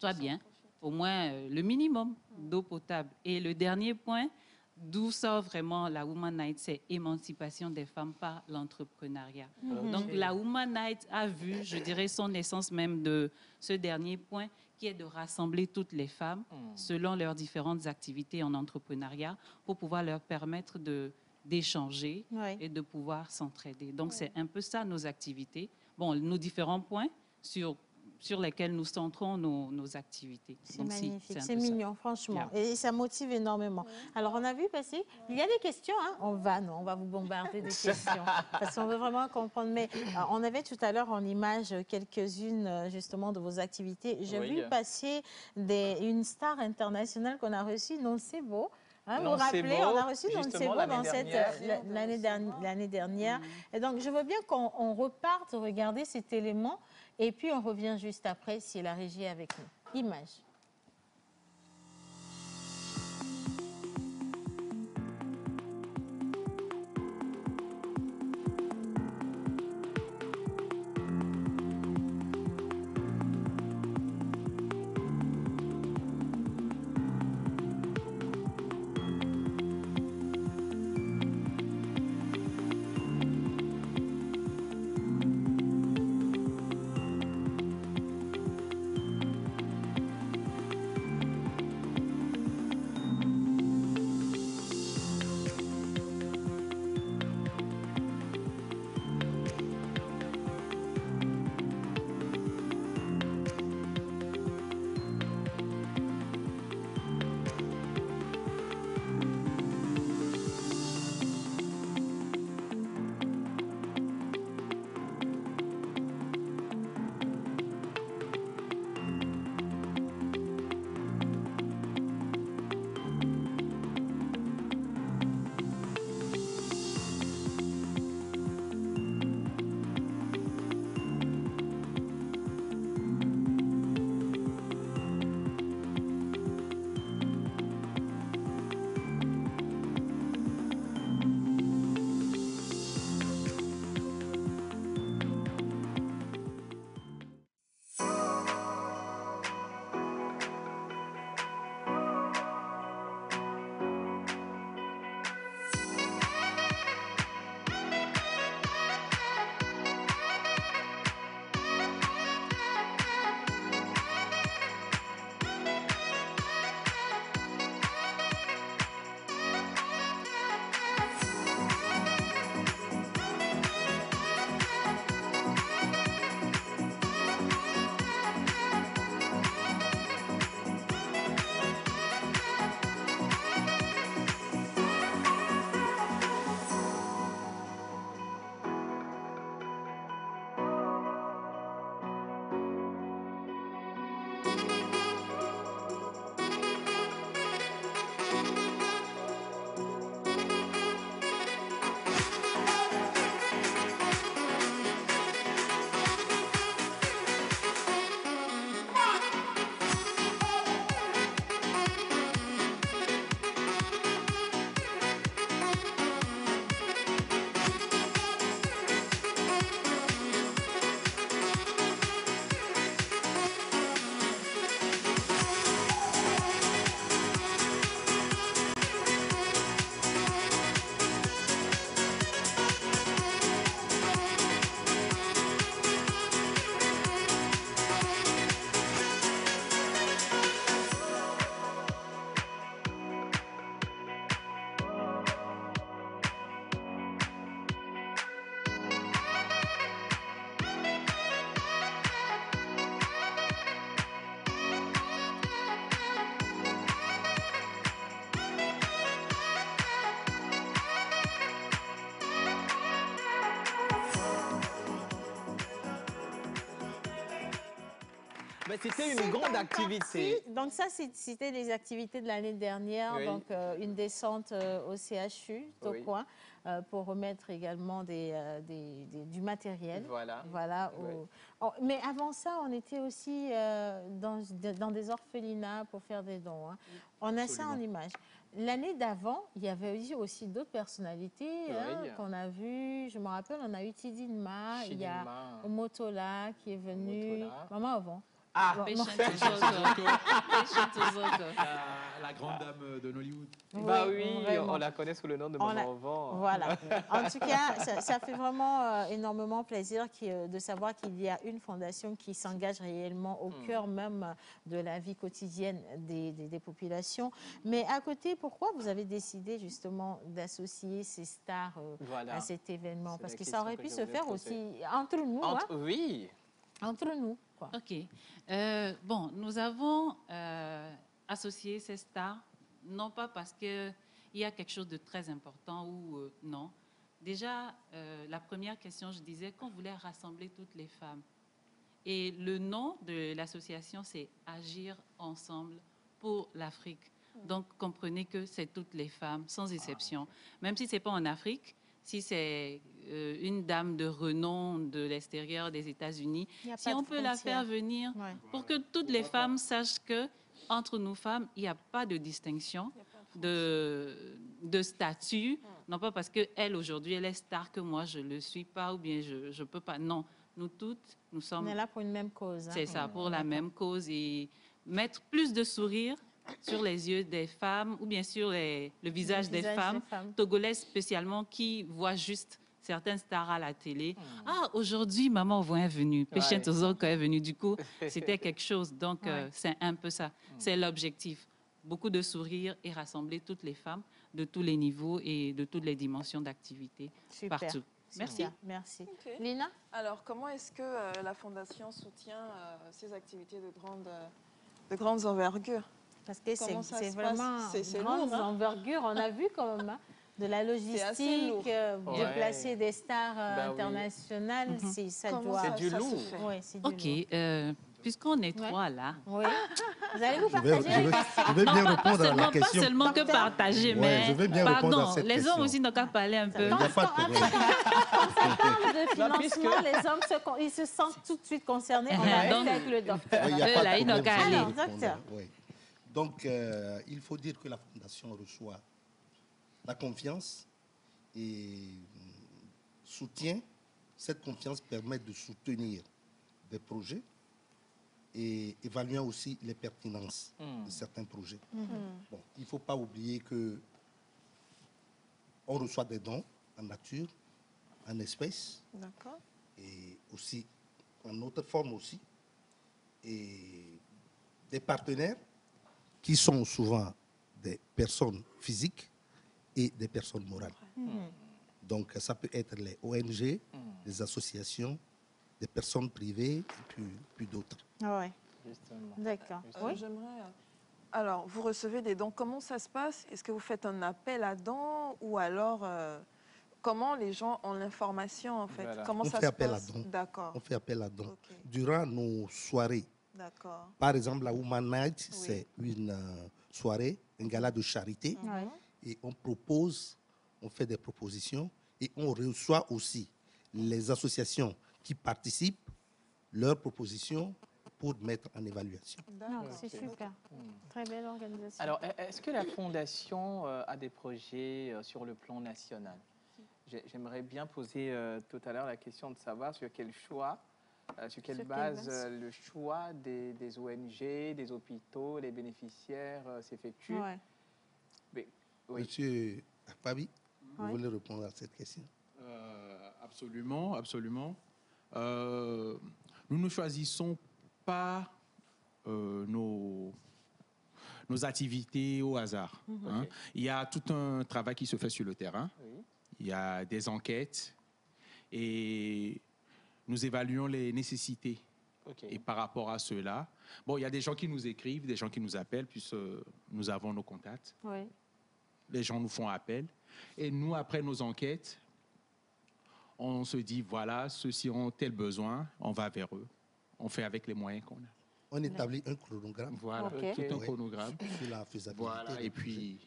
soit bien, au moins euh, le minimum d'eau potable. Et le dernier point, d'où sort vraiment la Woman Night, c'est émancipation des femmes par l'entrepreneuriat. Mhm. Donc la Woman Night a vu, je dirais, son essence même de ce dernier point, qui est de rassembler toutes les femmes selon leurs différentes activités en entrepreneuriat pour pouvoir leur permettre de d'échanger et de pouvoir s'entraider. Donc, c'est un peu ça nos activités. Bon, nos différents points sur, sur lesquels nous centrons nos, nos activités. C'est Donc, si, magnifique, c'est ça. mignon, franchement. Yeah. Et ça motive énormément. Alors, on a vu passer, il y a des questions, hein? on va, non, on va vous bombarder de [LAUGHS] questions, parce qu'on veut vraiment comprendre. Mais euh, on avait tout à l'heure en image quelques-unes, euh, justement, de vos activités. J'ai Oui. vu passer des, une star internationale qu'on a reçue, Non, c'est beau. Hein, vous vous rappelez, on a reçu Non, c'est justement, beau l'année dans cette, dernière. euh, la- l'année dernière. l'année dernière. Et donc, je veux bien qu'on on reparte regarder cet élément, et puis on revient juste après si la régie est avec nous. Image. Mais c'était une grande activité. Donc ça, c'était les activités de l'année dernière. Oui. Donc euh, une descente euh, au CHU, au Oui. coin, euh, pour remettre également des, des- des- du matériel. Voilà. Voilà. Oui. au- Oh, mais avant ça, on était aussi dans, dans des orphelinats pour faire des dons. hein. On a ça en image. L'année d'avant, il y avait aussi d'autres personnalités hein, qu'on a vues. Je me rappelle, on a eu Tidinma, il y a. Omotola qui est venu. Omotola. Maman avant. Ah. [LAUGHS] La, la grande dame de Nollywood. Bah oui, vraiment. on la connaît sous le nom de Maman vent. Voilà. [LAUGHS] En tout cas, ça, ça fait vraiment euh, énormément plaisir qui- euh, de savoir qu'il y a une fondation qui s'engage réellement au Hmm. cœur même de la vie quotidienne des, des- des populations. Mais à côté, pourquoi vous avez décidé justement d'associer ces stars euh, Voilà. à cet événement? Parce que ça aurait pu se faire aussi entre nous. Entre- hein. Oui. Entre nous. Quoi. OK. Euh, bon, nous avons euh, associé ces stars, non pas parce qu'il y a quelque chose de très important ou euh, non. Déjà, la première question, je disais qu'on voulait rassembler toutes les femmes. Et le nom de l'association, c'est Agir ensemble pour l'Afrique. Donc, comprenez que c'est toutes les femmes, sans exception. Même si ce n'est pas en Afrique, si c'est euh, une dame de renom de l'extérieur des États-Unis, si on peut la faire venir Ouais. pour que toutes les femmes sachent que entre nous femmes, il n'y a pas de distinction de, de statut. Non pas parce qu'elle, aujourd'hui, elle est star que moi, je ne le suis pas ou bien je ne peux pas. Non, nous toutes, nous On sommes... est là pour une même cause. hein. C'est ça, pour la même cause et mettre plus de sourire sur les yeux des femmes ou bien sur les- le visage, des, visage des femmes, togolaises spécialement, qui voient juste certaines stars à la télé. Ah, aujourd'hui, Maman Voix est venue, Péché Ouais. Est venu. Du coup, c'était [LAUGHS] quelque chose. Donc, euh, c'est un peu ça. C'est l'objectif. Beaucoup de sourires et rassembler toutes les femmes de tous les niveaux et de toutes les dimensions d'activité partout. Merci. Merci. Lina Alors, comment est-ce que euh, la Fondation soutient euh, ces activités de grande, euh, de grandes envergures? Parce que c'est vraiment c'est grande lourd, hein envergure. On a vu quand même hein, de la logistique, euh, Ouais. déplacer des stars euh, Bah oui. internationales. c'est- Ça Comment doit. ça- C'est du lourd. fait Oui, c'est du OK. lourd. euh, Puisqu'on est Ouais. trois là, Oui. Vous allez Je vais, partager je les vais- je bien à seulement, la pas question. seulement que partager, Ouais, mais je vais bien répondre pardon, à cette les hommes question. aussi n'ont qu'à parler un peu. Il n'y a pas de Quand- problème. Quand ça parle de financement, les hommes se, ils se sentent tout de suite concernés. On [LAUGHS] Donc- avec le docteur. Il y a Eux, pas de là, ils n'ont problème, qu'à je vais aller. répondre, Alors, docteur. oui. Donc, euh, il faut dire que la Fondation reçoit la confiance et hum, soutient. Cette confiance permet de soutenir des projets et évaluant aussi les pertinences Hmm. de certains projets. Bon, il ne faut pas oublier que on reçoit des dons en nature, en espèces, et aussi en autre forme aussi, et des partenaires qui sont souvent des personnes physiques et des personnes morales. Donc ça peut être les ONG, les associations, des personnes privées et puis, puis d'autres. Ah ouais. Justement. D'accord. Euh, Oui. J'aimerais. Alors, vous recevez des dons. Comment ça se passe? Est-ce que vous faites un appel à dons ou alors euh, comment les gens ont l'information en fait? Voilà. Comment On ça fait se appel à passe? dons. D'accord. On fait appel à dons. Durant nos soirées, D'accord. par exemple la Woman Night, c'est une euh, soirée, un gala de charité, et on propose, on fait des propositions et on reçoit aussi les associations qui participent, leurs propositions pour mettre en évaluation. C'est super. Très belle organisation. Alors, est-ce que la Fondation euh, a des projets euh, sur le plan national? J'ai- J'aimerais bien poser tout à l'heure la question de savoir sur quel choix, euh, sur quelle Sur quelle base base? euh, le choix des, des ONG, des hôpitaux, les bénéficiaires euh, s'effectue? Ouais. Mais- oui. Monsieur Fabi, vous Ouais. voulez répondre à cette question? Euh, absolument, absolument. Euh, nous ne choisissons pas euh, nos, nos activités au hasard. hein. Ok. Il y a tout un travail qui se fait sur le terrain. Oui. Il y a des enquêtes et nous évaluons les nécessités. Et par rapport à cela, bon, il y a des gens qui nous écrivent, des gens qui nous appellent, puisque nous avons nos contacts. Oui. Les gens nous font appel. Et nous, après nos enquêtes, on se dit, voilà, ceux-ci ont tel besoin, on va vers eux. On fait avec les moyens qu'on a. on établit un chronogramme. Voilà, Ok. tout un Ouais. chronogramme. Sur la faisabilité. Voilà, et puis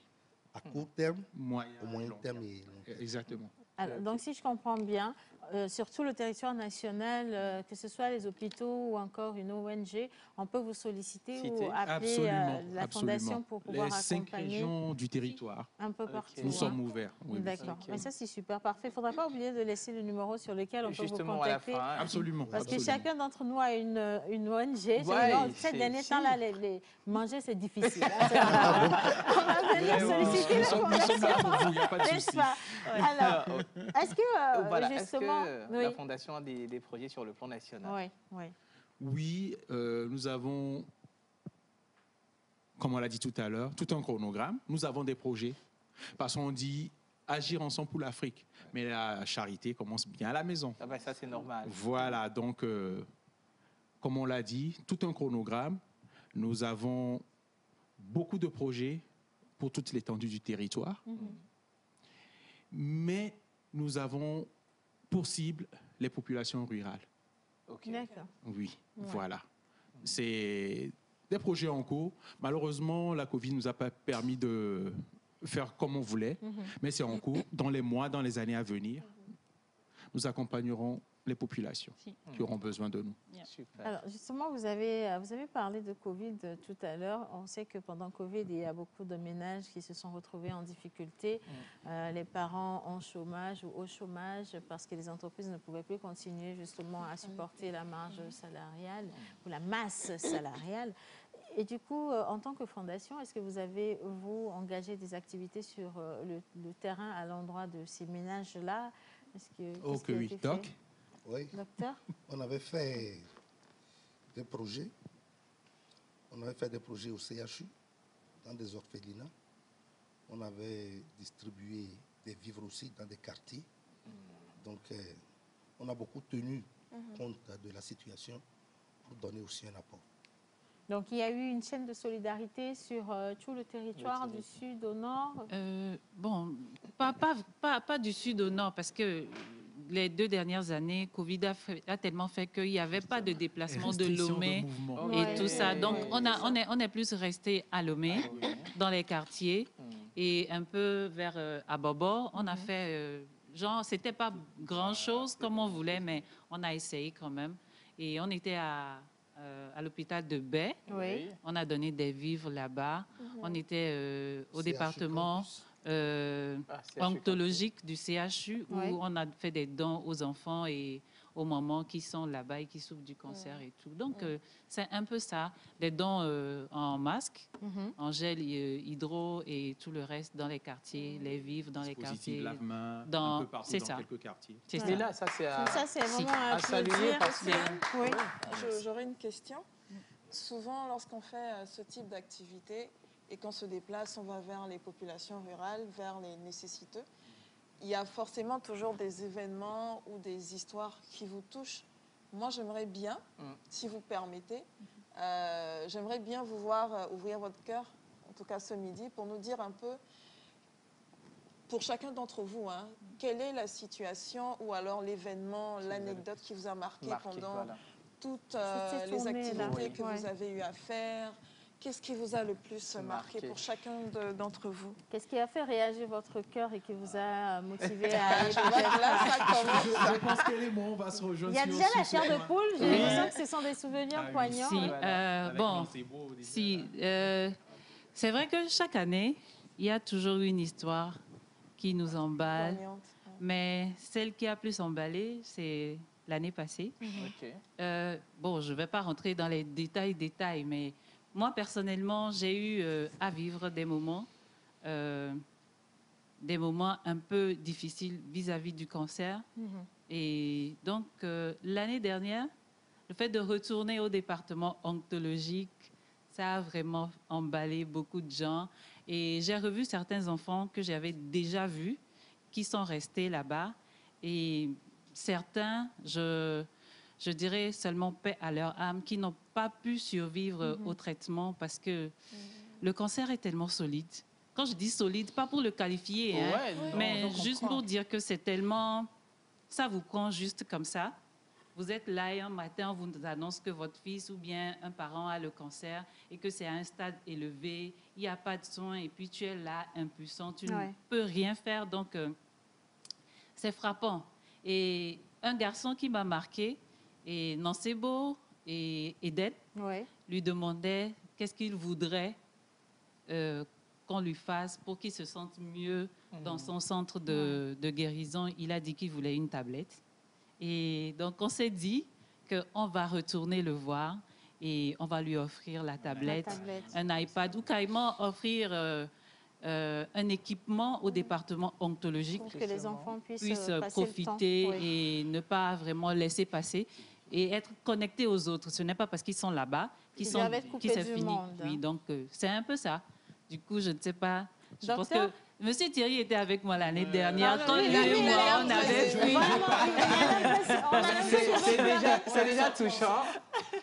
À court terme, moyen, au moyen long terme et long terme. Exactement. Alors, donc, si je comprends bien, euh, sur tout le territoire national, euh, que ce soit les hôpitaux ou encore une ONG, on peut vous solliciter ou appeler euh, la absolument. fondation pour pouvoir Les cinq accompagner régions du territoire, un peu partout. nous hein. sommes ouverts. oui. D'accord. Mais ça, c'est super parfait. Il ne faudra pas oublier de laisser le numéro sur lequel on peut vous Justement, à la contacter. fin. Absolument. Parce que chacun d'entre nous a une, une ONG. Ouais, ces derniers temps-là, les, les- manger, c'est difficile. hein. [LAUGHS] On va venir solliciter la sommes, nous sommes là fondation. pour vous, il n'y a pas de N'est-ce souci. pas? [LAUGHS] Alors, est-ce que, est-ce justement... euh, oui. la Fondation a des, des projets sur le plan national Oui, oui. Oui, euh, nous avons, comme on l'a dit tout à l'heure, tout un chronogramme. Nous avons des projets. Parce qu'on dit agir ensemble pour l'Afrique. Mais la charité commence bien à la maison. Ah ben, ça, c'est normal. Voilà, donc, euh, comme on l'a dit, tout un chronogramme. Nous avons beaucoup de projets pour toute l'étendue du territoire. Mais nous avons pour cible les populations rurales. Ok. D'accord. Oui, Ouais. voilà. C'est des projets en cours. Malheureusement, la Covid ne nous a pas permis de faire comme on voulait, Mhm. mais c'est en cours. Dans les mois, dans les années à venir, nous accompagnerons les populations Si. qui auront besoin de nous. Super. Alors, justement, vous avez, euh, vous avez parlé de Covid euh, tout à l'heure. On sait que pendant Covid, il y a beaucoup de ménages qui se sont retrouvés en difficulté. Euh, les parents en chômage ou au chômage parce que les entreprises ne pouvaient plus continuer justement à supporter la marge salariale ou la masse salariale. Et du coup, en tant que fondation, est-ce que vous avez, vous, engagé des activités sur le, le terrain à l'endroit de ces ménages-là? Que, Oh que oui. Oui, Docteur? [LAUGHS] On avait fait des projets. On avait fait des projets au CHU, dans des orphelinats. On avait distribué des vivres aussi dans des quartiers. Donc, euh, on a beaucoup tenu compte de la situation pour donner aussi un apport. Donc, il y a eu une chaîne de solidarité sur euh, tout le territoire, du sud au nord? Euh, bon, pas, pas, pas, pas du sud au nord, parce que les deux dernières années, Covid a, fait- a tellement fait qu'il n'y avait pas de déplacement de Lomé et Ouais. tout ça. Donc, on, a, on, est, on est plus resté à Lomé, dans les quartiers, et un peu vers euh, à Bobo. On a fait, euh, genre, c'était pas grand-chose comme on voulait, mais on a essayé quand même. Et on était à, euh, à l'hôpital de Baie. Oui. On a donné des vivres là-bas. On était euh, au département. Euh, Ah, c'est oncologique du CHU où Ouais. on a fait des dons aux enfants et aux mamans qui sont là-bas et qui souffrent du cancer et tout. Donc, euh, c'est un peu ça. Des dons euh, en masque, Mhm. en gel euh, hydro et tout le reste dans les quartiers, les vivres dans les quartiers. dans- un peu partout dans ça. quelques quartiers. C'est Mais ça. là, ça, c'est à... Ça, vraiment à à saluer parce que- Oui. J'aurais une question. Souvent, lorsqu'on fait ce type d'activité et qu'on se déplace, on va vers les populations rurales, vers les nécessiteux, il y a forcément toujours des événements ou des histoires qui vous touchent. Moi, j'aimerais bien, Mm. si vous permettez, euh, j'aimerais bien vous voir euh, ouvrir votre cœur, en tout cas ce midi, pour nous dire un peu, pour chacun d'entre vous, hein, quelle est la situation ou alors l'événement, l'anecdote qui vous a marqué, marqué, pendant voilà. toutes euh, les activités que vous avez eu à faire Qu'est-ce qui vous a le plus marqué, Marqué. pour chacun de- d'entre vous? Qu'est-ce qui a fait réagir votre cœur et qui vous a motivé à [LAUGHS] aller Je vois que là, ça commence. Je pense que les mots, on va se rejoindre Il y a déjà la chair de poule. J'ai Oui. l'impression que ce sont des souvenirs Ah poignants. Si, euh, bon, si, euh, c'est vrai que chaque année, il y a toujours une histoire qui nous emballe, Poignante. mais celle qui a plus emballé, c'est l'année passée. Euh, bon, je ne vais pas rentrer dans les détails, détails, mais moi, personnellement, j'ai eu euh, à vivre des moments, euh, des moments un peu difficiles vis-à-vis du cancer. Mhm. Et donc, euh, l'année dernière, le fait de retourner au département oncologique, ça a vraiment emballé beaucoup de gens. Et j'ai revu certains enfants que j'avais déjà vus, qui sont restés là-bas. Et certains, je, je dirais seulement paix à leur âme, qui n'ont pas pu survivre au traitement parce que le cancer est tellement solide. Quand je dis solide, pas pour le qualifier, hein, Ouais, non, mais juste comprends. pour dire que c'est tellement... Ça vous prend juste comme ça. Vous êtes là et un matin, on vous annonce que votre fils ou bien un parent a le cancer et que c'est à un stade élevé, il n'y a pas de soins et puis tu es là, impuissant, tu Ouais. ne peux rien faire. Donc, euh, c'est frappant. Et un garçon qui m'a marqué, et Nancebo et Edette, Ouais. lui demandait qu'est-ce qu'il voudrait euh, qu'on lui fasse pour qu'il se sente mieux dans son centre de, de guérison. Il a dit qu'il voulait une tablette. Et donc, on s'est dit qu'on va retourner le voir et on va lui offrir la tablette, tablette. un iPad ou carrément offrir euh, euh, un équipement au département onctologique Pour que les enfants puissent, puissent passer le temps. profiter Oui. et ne pas vraiment laisser passer et être connectés aux autres. Ce n'est pas parce qu'ils sont là-bas qu'ils Ils sont qu'ils c'est du fini. monde. Oui, donc euh, c'est un peu ça. Du coup, je ne sais pas. Je pense Docteur? que Monsieur Thierry était avec moi l'année dernière Ah, quand lui et moi oui, on avait oui, pris. C'est déjà, touchant.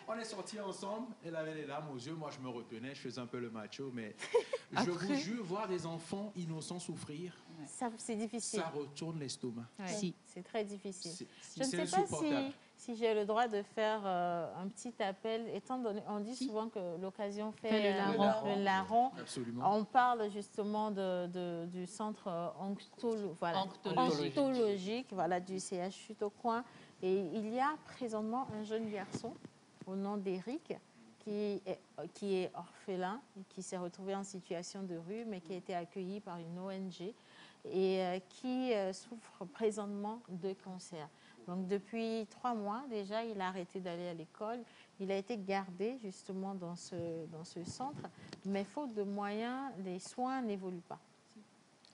On est sortis ensemble, elle avait les larmes aux yeux, moi je me retenais, je faisais un peu le macho, mais [LAUGHS] je vous jure, voir des enfants innocents souffrir, Ça, c'est difficile. ça retourne l'estomac. Ouais, Si. C'est très difficile. C'est- Je ne sais pas si, insupportable. Si j'ai le droit de faire euh, un petit appel, étant donné, on dit souvent que l'occasion fait, Fait le euh, larron. le larron. Absolument. On parle justement de, de- du centre euh, onctolo- voilà, Onctologique. onctologique, voilà, du CHU au coin. Et il y a présentement un jeune garçon au nom d'Éric qui est, qui est orphelin, qui s'est retrouvé en situation de rue, mais qui a été accueilli par une ONG et euh, qui euh, souffre présentement de cancer. Donc depuis trois mois déjà, il a arrêté d'aller à l'école. Il a été gardé justement dans ce, dans ce centre, mais faute de moyens, les soins n'évoluent pas.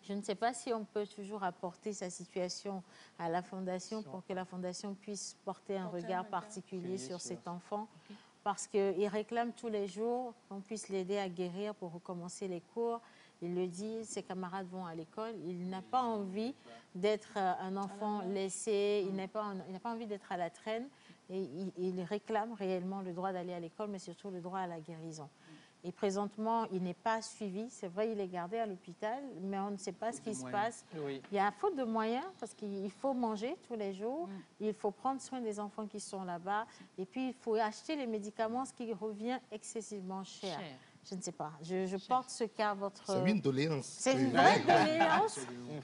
Je ne sais pas si on peut toujours apporter sa situation à la fondation pour que la fondation puisse porter un regard particulier sur cet enfant, parce qu'il réclame tous les jours qu'on puisse l'aider à guérir pour recommencer les cours. Il le dit, ses camarades vont à l'école. Il n'a pas envie d'être euh, un enfant laissé, il n'a pas, il n'a pas envie d'être à la traîne. Et il, il réclame réellement le droit d'aller à l'école, mais surtout le droit à la guérison. Et présentement, il n'est pas suivi. C'est vrai, il est gardé à l'hôpital, mais on ne sait pas ce qui se moyens. passe. Oui. Il y a faute de moyens parce qu'il faut manger tous les jours, il faut prendre soin des enfants qui sont là-bas, et puis il faut acheter les médicaments, ce qui revient excessivement cher. Cher. Je ne sais pas. Je, je porte ce cas à votre. C'est une doléance. C'est une vraie doléance.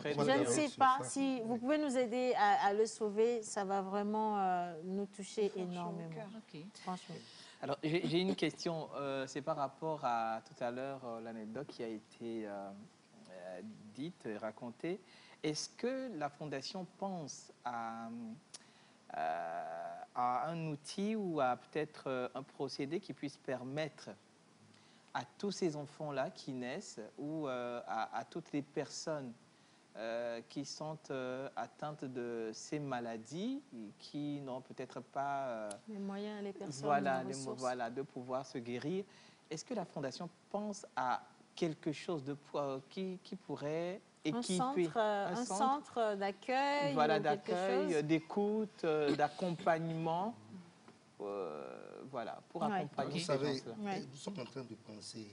Je ne sais pas si vous pouvez nous aider à, à le sauver. Ça va vraiment euh, nous toucher énormément. cœur. Ok. Franchement. Alors, j'ai une question. euh, c'est par rapport à tout à l'heure euh, l'anecdote qui a été euh, euh, dite et racontée. Est-ce que la Fondation pense à, euh, à un outil ou à peut-être un procédé qui puisse permettre à tous ces enfants-là qui naissent ou euh, à, à toutes les personnes euh, qui sont euh, atteintes de ces maladies, qui n'ont peut-être pas Les moyens, les personnes, voilà, les les voilà, de pouvoir se guérir. Est-ce que la Fondation pense à quelque chose de, qui, qui pourrait Un équiper centre, un centre d'accueil, voilà, d'écoute, [COUGHS] d'accompagnement, euh, voilà, pour Ouais. accompagner Vous ces savez. Ouais. nous sommes en train de penser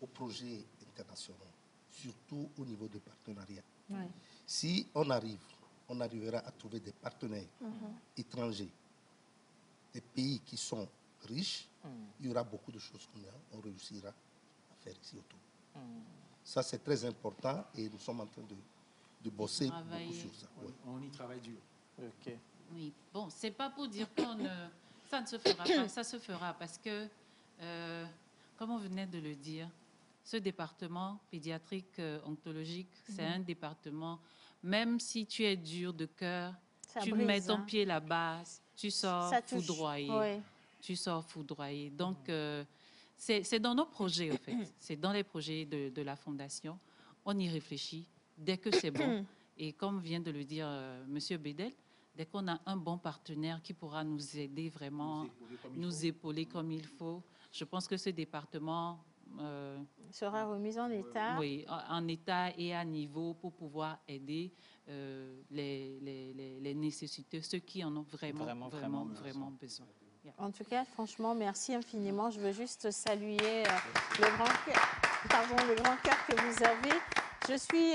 aux projets internationaux, surtout au niveau des partenariats. Ouais. Si on arrive, on arrivera à trouver des partenaires étrangers, des pays qui sont riches, il y aura beaucoup de choses qu'on on réussira à faire ici autour. Ça, c'est très important et nous sommes en train de, de bosser beaucoup sur ça. ouais. On y travaille dur. Ok. Oui, bon, c'est pas pour dire qu'on ne, [COUGHS] ça ne se fera pas, ça se fera parce que, euh, comme on venait de le dire, ce département pédiatrique euh, onctologique, c'est Mhm. un département, même si tu es dur de cœur, Ça tu brise, mets ton hein. pied là-bas, tu sors Ça foudroyé. Tu sors foudroyé. Donc, euh, c'est dans nos projets, en fait. [COUGHS] C'est dans les projets de, de la Fondation. On y réfléchit dès que c'est bon. [COUGHS] Et comme vient de le dire euh, Monsieur Bédel, dès qu'on a un bon partenaire qui pourra nous aider vraiment, nous épauler comme il faut, je pense que ce département euh, Sera remise en état. oui, en en état et à niveau pour pouvoir aider euh, les, les, les, les nécessiteux, ceux qui en ont vraiment, Vraiment, vraiment, besoin. En tout cas, franchement, merci infiniment. Je veux juste saluer euh, le, grand cœur, pardon, le grand cœur que vous avez. Je suis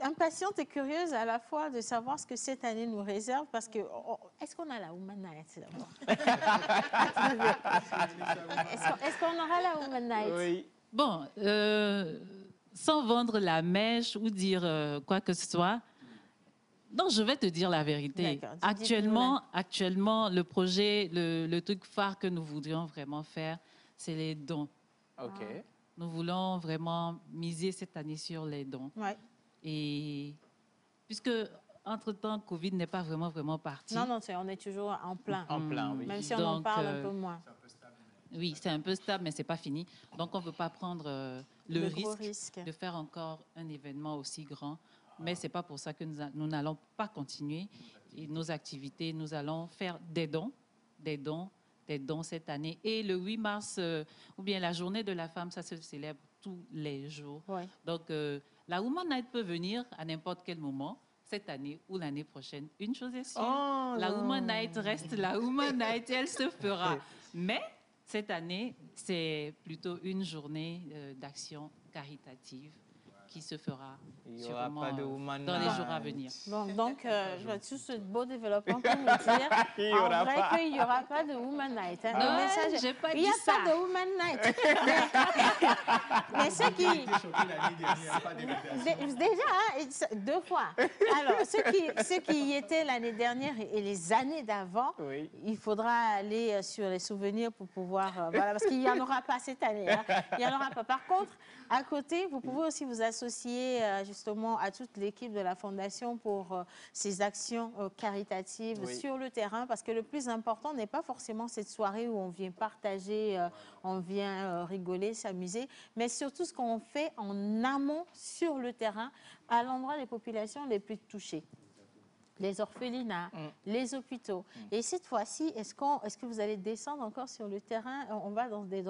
impatiente et curieuse à la fois de savoir ce que cette année nous réserve parce que oh, est-ce qu'on a la Woman Night d'abord? [LAUGHS] Est-ce qu'on- aura la Woman Night? Bon, euh, sans vendre la mèche ou dire euh, quoi que ce soit, non, je vais te dire la vérité. Actuellement, actuellement, le projet, le, le truc phare que nous voudrions vraiment faire, c'est les dons. OK. Nous voulons vraiment miser cette année sur les dons. Ouais. Et puisque, entre-temps, Covid n'est pas vraiment, vraiment parti. Non, non, c'est- on est toujours en plein. En plein, oui. Même si on en parle un euh, peu moins. Oui, c'est un peu stable, mais c'est pas fini. Donc, on ne veut pas prendre euh, le, risque, risque. de faire encore un événement aussi grand. Mais c'est pas pour ça que nous n'allons pas continuer et nos activités. Nous allons faire des dons, des dons, des dons cette année. Et le 8 mars, euh, ou bien la journée de la femme, ça se célèbre tous les jours. Ouais. Donc, euh, la Woman Night peut venir à n'importe quel moment, cette année ou l'année prochaine. Une chose est sûre, Oh la. Woman Night reste la Woman [LAUGHS] Night et elle se fera. Mais cette année, c'est plutôt une journée euh, d'action caritative qui se fera Il y aura sûrement, pas de euh, Woman dans les jours à venir. Bon, donc, euh, je vois tout ce beau développement pour me [LAUGHS] dire en aura vrai qu'il n'y aura pas de Woman Night. hein. Non, message- j'ai pas il n'y a ça. [LAUGHS] pas de Woman Night. mais, ceux qui... Dé- Déjà, hein, deux fois. Alors, ceux qui, ceux qui y étaient l'année dernière et les années d'avant, Oui. il faudra aller euh, sur les souvenirs pour pouvoir... euh, voilà, parce qu'il n'y en aura pas cette année. hein. Il n'y en aura pas. Par contre, à côté, vous pouvez aussi vous associer euh, justement à toute l'équipe de la Fondation pour euh, ces actions euh, caritatives Oui. sur le terrain, parce que le plus important n'est pas forcément cette soirée où on vient partager, on vient rigoler, s'amuser, mais surtout ce qu'on fait en amont sur le terrain, à l'endroit des populations les plus touchées les orphelinats, les hôpitaux. Et cette fois-ci, est-ce qu'on, est-ce que vous allez descendre encore sur le terrain? On va dans des,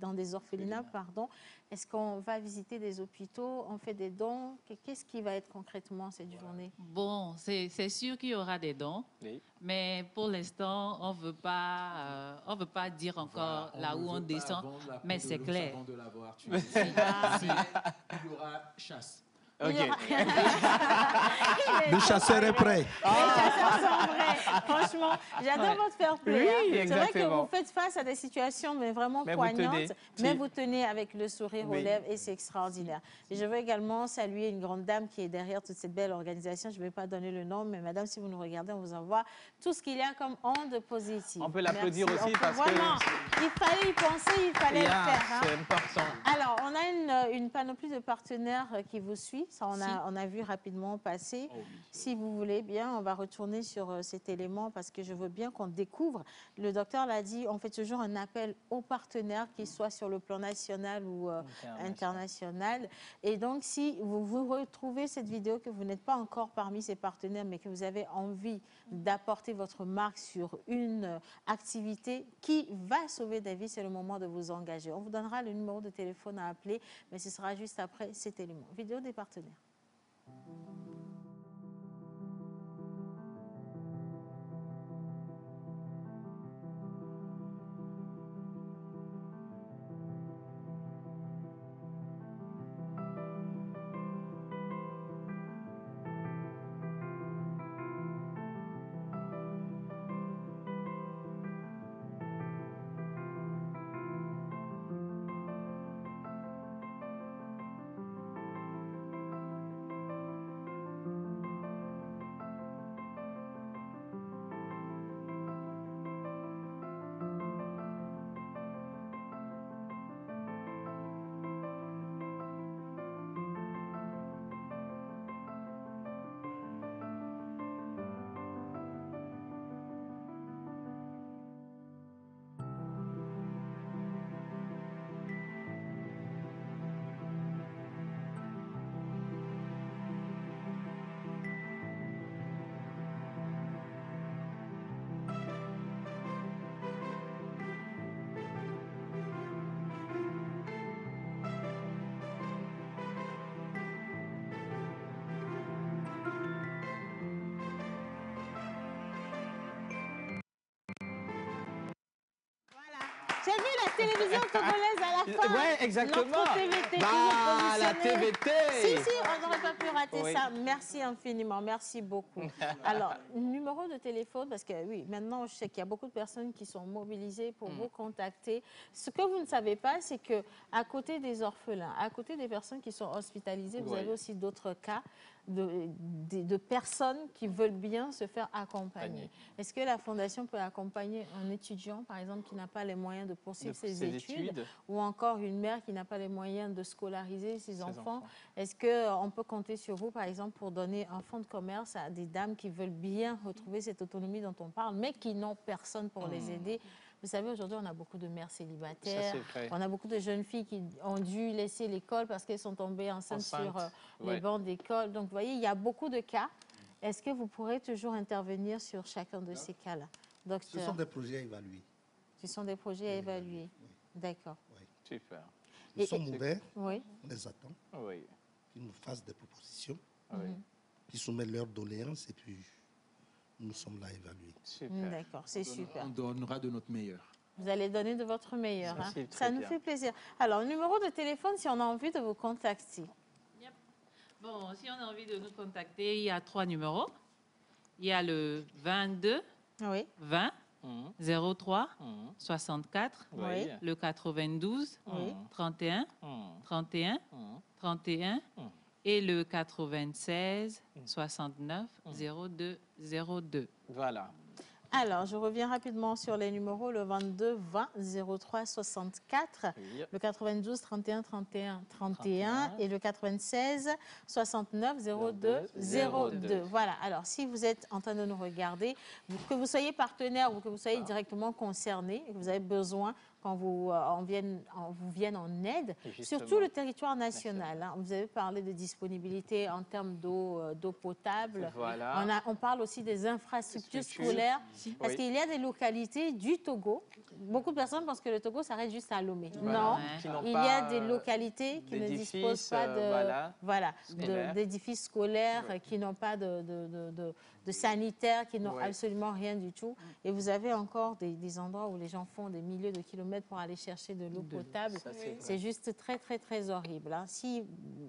dans des orphelinats, pardon. Est-ce qu'on va visiter des hôpitaux? On fait des dons? Qu'est-ce qui va être concrètement cette journée? Bon, c'est c'est sûr qu'il y aura des dons, Oui. mais pour l'instant, on veut pas, euh, on veut pas dire encore Voilà, là où on descend, mais c'est clair. avant de l'avoir tué. [LAUGHS] Si, si. Il y aura chasse. OK. Il y aura- Le chasseur est prêt. Les chasseurs sont vrais. Franchement, j'adore Ouais. votre fair play. Oui, hein. C'est vrai que vous faites face à des situations mais vraiment Mais vous poignantes, tenez. mais vous tenez avec le sourire aux lèvres et c'est extraordinaire. Et je veux également saluer une grande dame qui est derrière toute cette belle organisation. Je ne vais pas donner le nom, mais madame, si vous nous regardez, on vous envoie tout ce qu'il y a comme onde positive. On peut l'applaudir aussi peut- parce que- Vraiment, il fallait y penser, il fallait Yeah, le faire. hein. C'est important. Alors, on a une, une panoplie de partenaires qui vous suit. Ça, on a, on a vu rapidement passer. Si vous voulez bien, on va retourner sur euh, cet élément parce que je veux bien qu'on découvre. Le docteur l'a dit, on fait toujours un appel aux partenaires, qu'ils soient sur le plan national ou euh, international. Et donc, si vous, vous retrouvez cette vidéo, que vous n'êtes pas encore parmi ces partenaires, mais que vous avez envie d'apporter votre marque sur une euh, activité qui va sauver des vies, c'est le moment de vous engager. On vous donnera le numéro de téléphone à appeler, mais ce sera juste après cet élément. Vidéo des partenaires. J'ai exactement. TVT. Bah, la. TVT. Si, si, on n'aurait pas pu rater Oui. ça. Merci infiniment. Merci beaucoup. [LAUGHS] Alors, numéro de téléphone, parce que oui, maintenant, je sais qu'il y a beaucoup de personnes qui sont mobilisées pour Mm. vous contacter. Ce que vous ne savez pas, c'est que à côté des orphelins, à côté des personnes qui sont hospitalisées, vous avez aussi d'autres cas de, de- de personnes qui veulent bien se faire accompagner. Est-ce que la Fondation peut accompagner un étudiant, par exemple, qui n'a pas les moyens de poursuivre De- ses, ses études, études. ou encore une mère qui n'a pas les moyens de scolariser ses, enfants, enfants. Est-ce qu'on peut compter sur vous, par exemple, pour donner un fonds de commerce à des dames qui veulent bien retrouver cette autonomie dont on parle, mais qui n'ont personne pour les Hmm. aider Vous savez, aujourd'hui, on a beaucoup de mères célibataires. c'est vrai. On a beaucoup de jeunes filles qui ont dû laisser l'école parce qu'elles sont tombées enceintes, Enceintes, sur euh, ouais. les bancs d'école. Donc, vous voyez, il y a beaucoup de cas. Est-ce que vous pourrez toujours intervenir sur chacun de ces cas-là, Ce sont des projets à évaluer. Ce sont des projets à évaluer. D'accord. Super. Nous Et- sommes et- ouverts, Oui. on les attend, Oui. qu'ils nous fassent des propositions, Oui. qu'ils soumettent leurs doléances et puis nous sommes là à évaluer. Mm, D'accord, c'est super. On donnera de notre meilleur. Vous allez donner de votre meilleur. Ça, hein. c'est très Ça nous bien. fait plaisir. Alors, numéro de téléphone si on a envie de vous contacter. Bon, si on a envie de nous contacter, il y a trois numéros. Il y a le 22 20 03 64, Oui. le 92 Oui. 31 31 31 et le 96 69 02 02. Voilà. Alors, je reviens rapidement sur les numéros. Le 22 20 03 64, Oui. le 92 31 31 31 et le 96 69 02 02. Voilà. Alors, si vous êtes en train de nous regarder, que vous soyez partenaire ou que vous soyez directement concerné que vous avez besoin qu'on vous, euh, en vienne, en- vous vienne en aide, Justement. sur tout le territoire national. hein. Vous avez parlé de disponibilité en termes d'eau euh, potable. Voilà. On, a- on parle aussi des infrastructures Structures. scolaires. Si. Parce Oui. qu'il y a des localités du Togo. Beaucoup de personnes pensent que le Togo s'arrête juste à Lomé. Voilà. Non, il y a des localités qui ne d'édifices, disposent pas de euh, voilà, voilà, scolaires. de- d'édifices scolaires, qui n'ont pas de, de, de, de- sanitaires, qui n'ont Ouais. absolument rien du tout. Et vous avez encore des, des endroits où les gens font des milliers de kilomètres pour aller chercher de l'eau potable. c'est juste très, très, très horrible. hein. Si,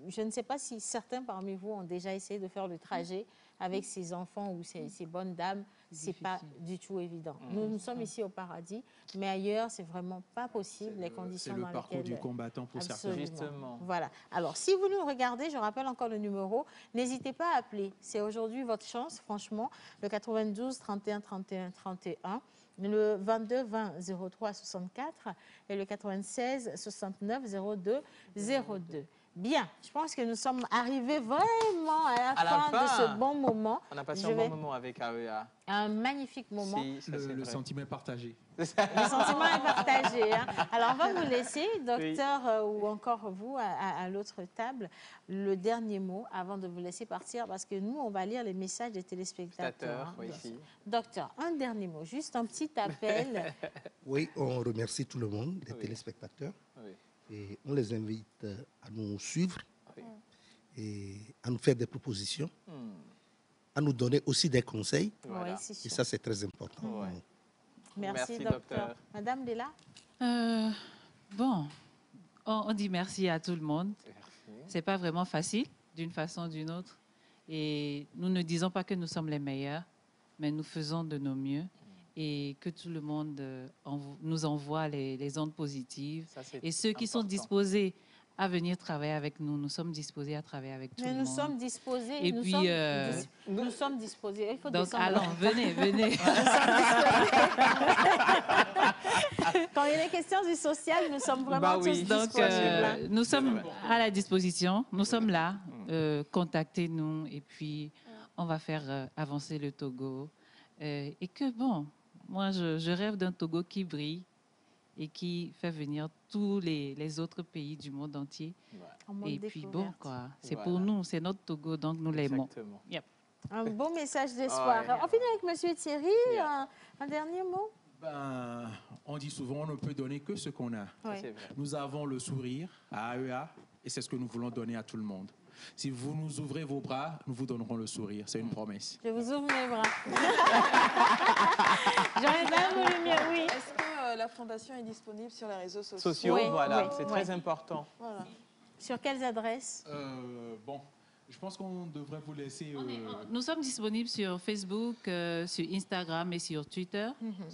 je ne sais pas si certains parmi vous ont déjà essayé de faire le trajet avec ces enfants ou ces, ces bonnes dames. C'est pas du tout évident. Mm. Nous, nous sommes ici au paradis, mais ailleurs, c'est vraiment pas possible les conditions C'est le parcours lesquelles. du combattant pour certains. Justement. Voilà. Alors, si vous nous regardez, je rappelle encore le numéro. N'hésitez pas à appeler. C'est aujourd'hui votre chance, franchement. Le 92 31 31 31. Le 22 20 03 64 et le 96 69 02 02. Bien, je pense que nous sommes arrivés vraiment à la, À la fin, de ce bon moment. On a passé Je un vais- bon moment avec AEA. Un magnifique moment. Si, ça, Le, sentiment est partagé. [LAUGHS] Le sentiment est partagé. hein. Alors, on va vous laisser, docteur euh, ou encore vous, à, à- à l'autre table, le dernier mot avant de vous laisser partir, parce que nous, on va lire les messages des téléspectateurs. Spectateurs, hein. oui, si. Docteur, un dernier mot, juste un petit appel. [LAUGHS] Oui, on remercie tout le monde, les Oui. téléspectateurs, Oui. Et on les invite à nous suivre et à nous faire des propositions, Hmm. à nous donner aussi des conseils. Voilà. Et ça, c'est très important. Ouais. Merci, Merci, docteur. docteur. Madame Della Euh, bon, on, on dit merci à tout le monde. C'est pas vraiment facile d'une façon ou d'une autre. Et nous ne disons pas que nous sommes les meilleurs, mais nous faisons de nos mieux et que tout le monde euh, envo- nous envoie les, les ondes positives. Ça, Et ceux qui sont disposés à venir travailler avec nous, nous sommes disposés à travailler avec tout Mais le nous monde. sommes disposés. Et nous, puis, sommes, euh, dis- nous sommes disposés. Il faut Donc, descendre. allons, venez, venez. [LAUGHS] Quand il est question du social, nous sommes vraiment Bah tous oui. disponibles. Donc, euh, hein. nous sommes à la disposition, nous sommes là. Mm. Euh, Contactez-nous et puis on va faire euh, avancer le Togo. Euh, et que bon, moi je, je rêve d'un Togo qui brille et qui fait venir tous les, les autres pays du monde entier. Et puis bon, quoi, c'est Voilà. pour nous, c'est notre Togo, donc nous l'aimons. Exactement. Un beau message [LAUGHS] d'espoir. Ouais. On finit avec Monsieur Thierry. Yeah. Un, un dernier mot? Ben, on dit souvent on ne peut donner que ce qu'on a. Nous avons le sourire à AEA et c'est ce que nous voulons donner à tout le monde. Si vous nous ouvrez vos bras, nous vous donnerons le sourire. C'est une promesse. Je vous ouvre mes bras. J'aurais bien voulu mieux, oui. Est-ce que euh, la fondation est disponible sur les réseaux sociaux? Sociaux, Oui, voilà, oui, c'est oui. très important. Voilà. Sur quelles adresses? Euh, bon, je pense qu'on devrait vous laisser. Est- euh, Nous sommes disponibles sur Facebook, euh, sur Instagram et sur Twitter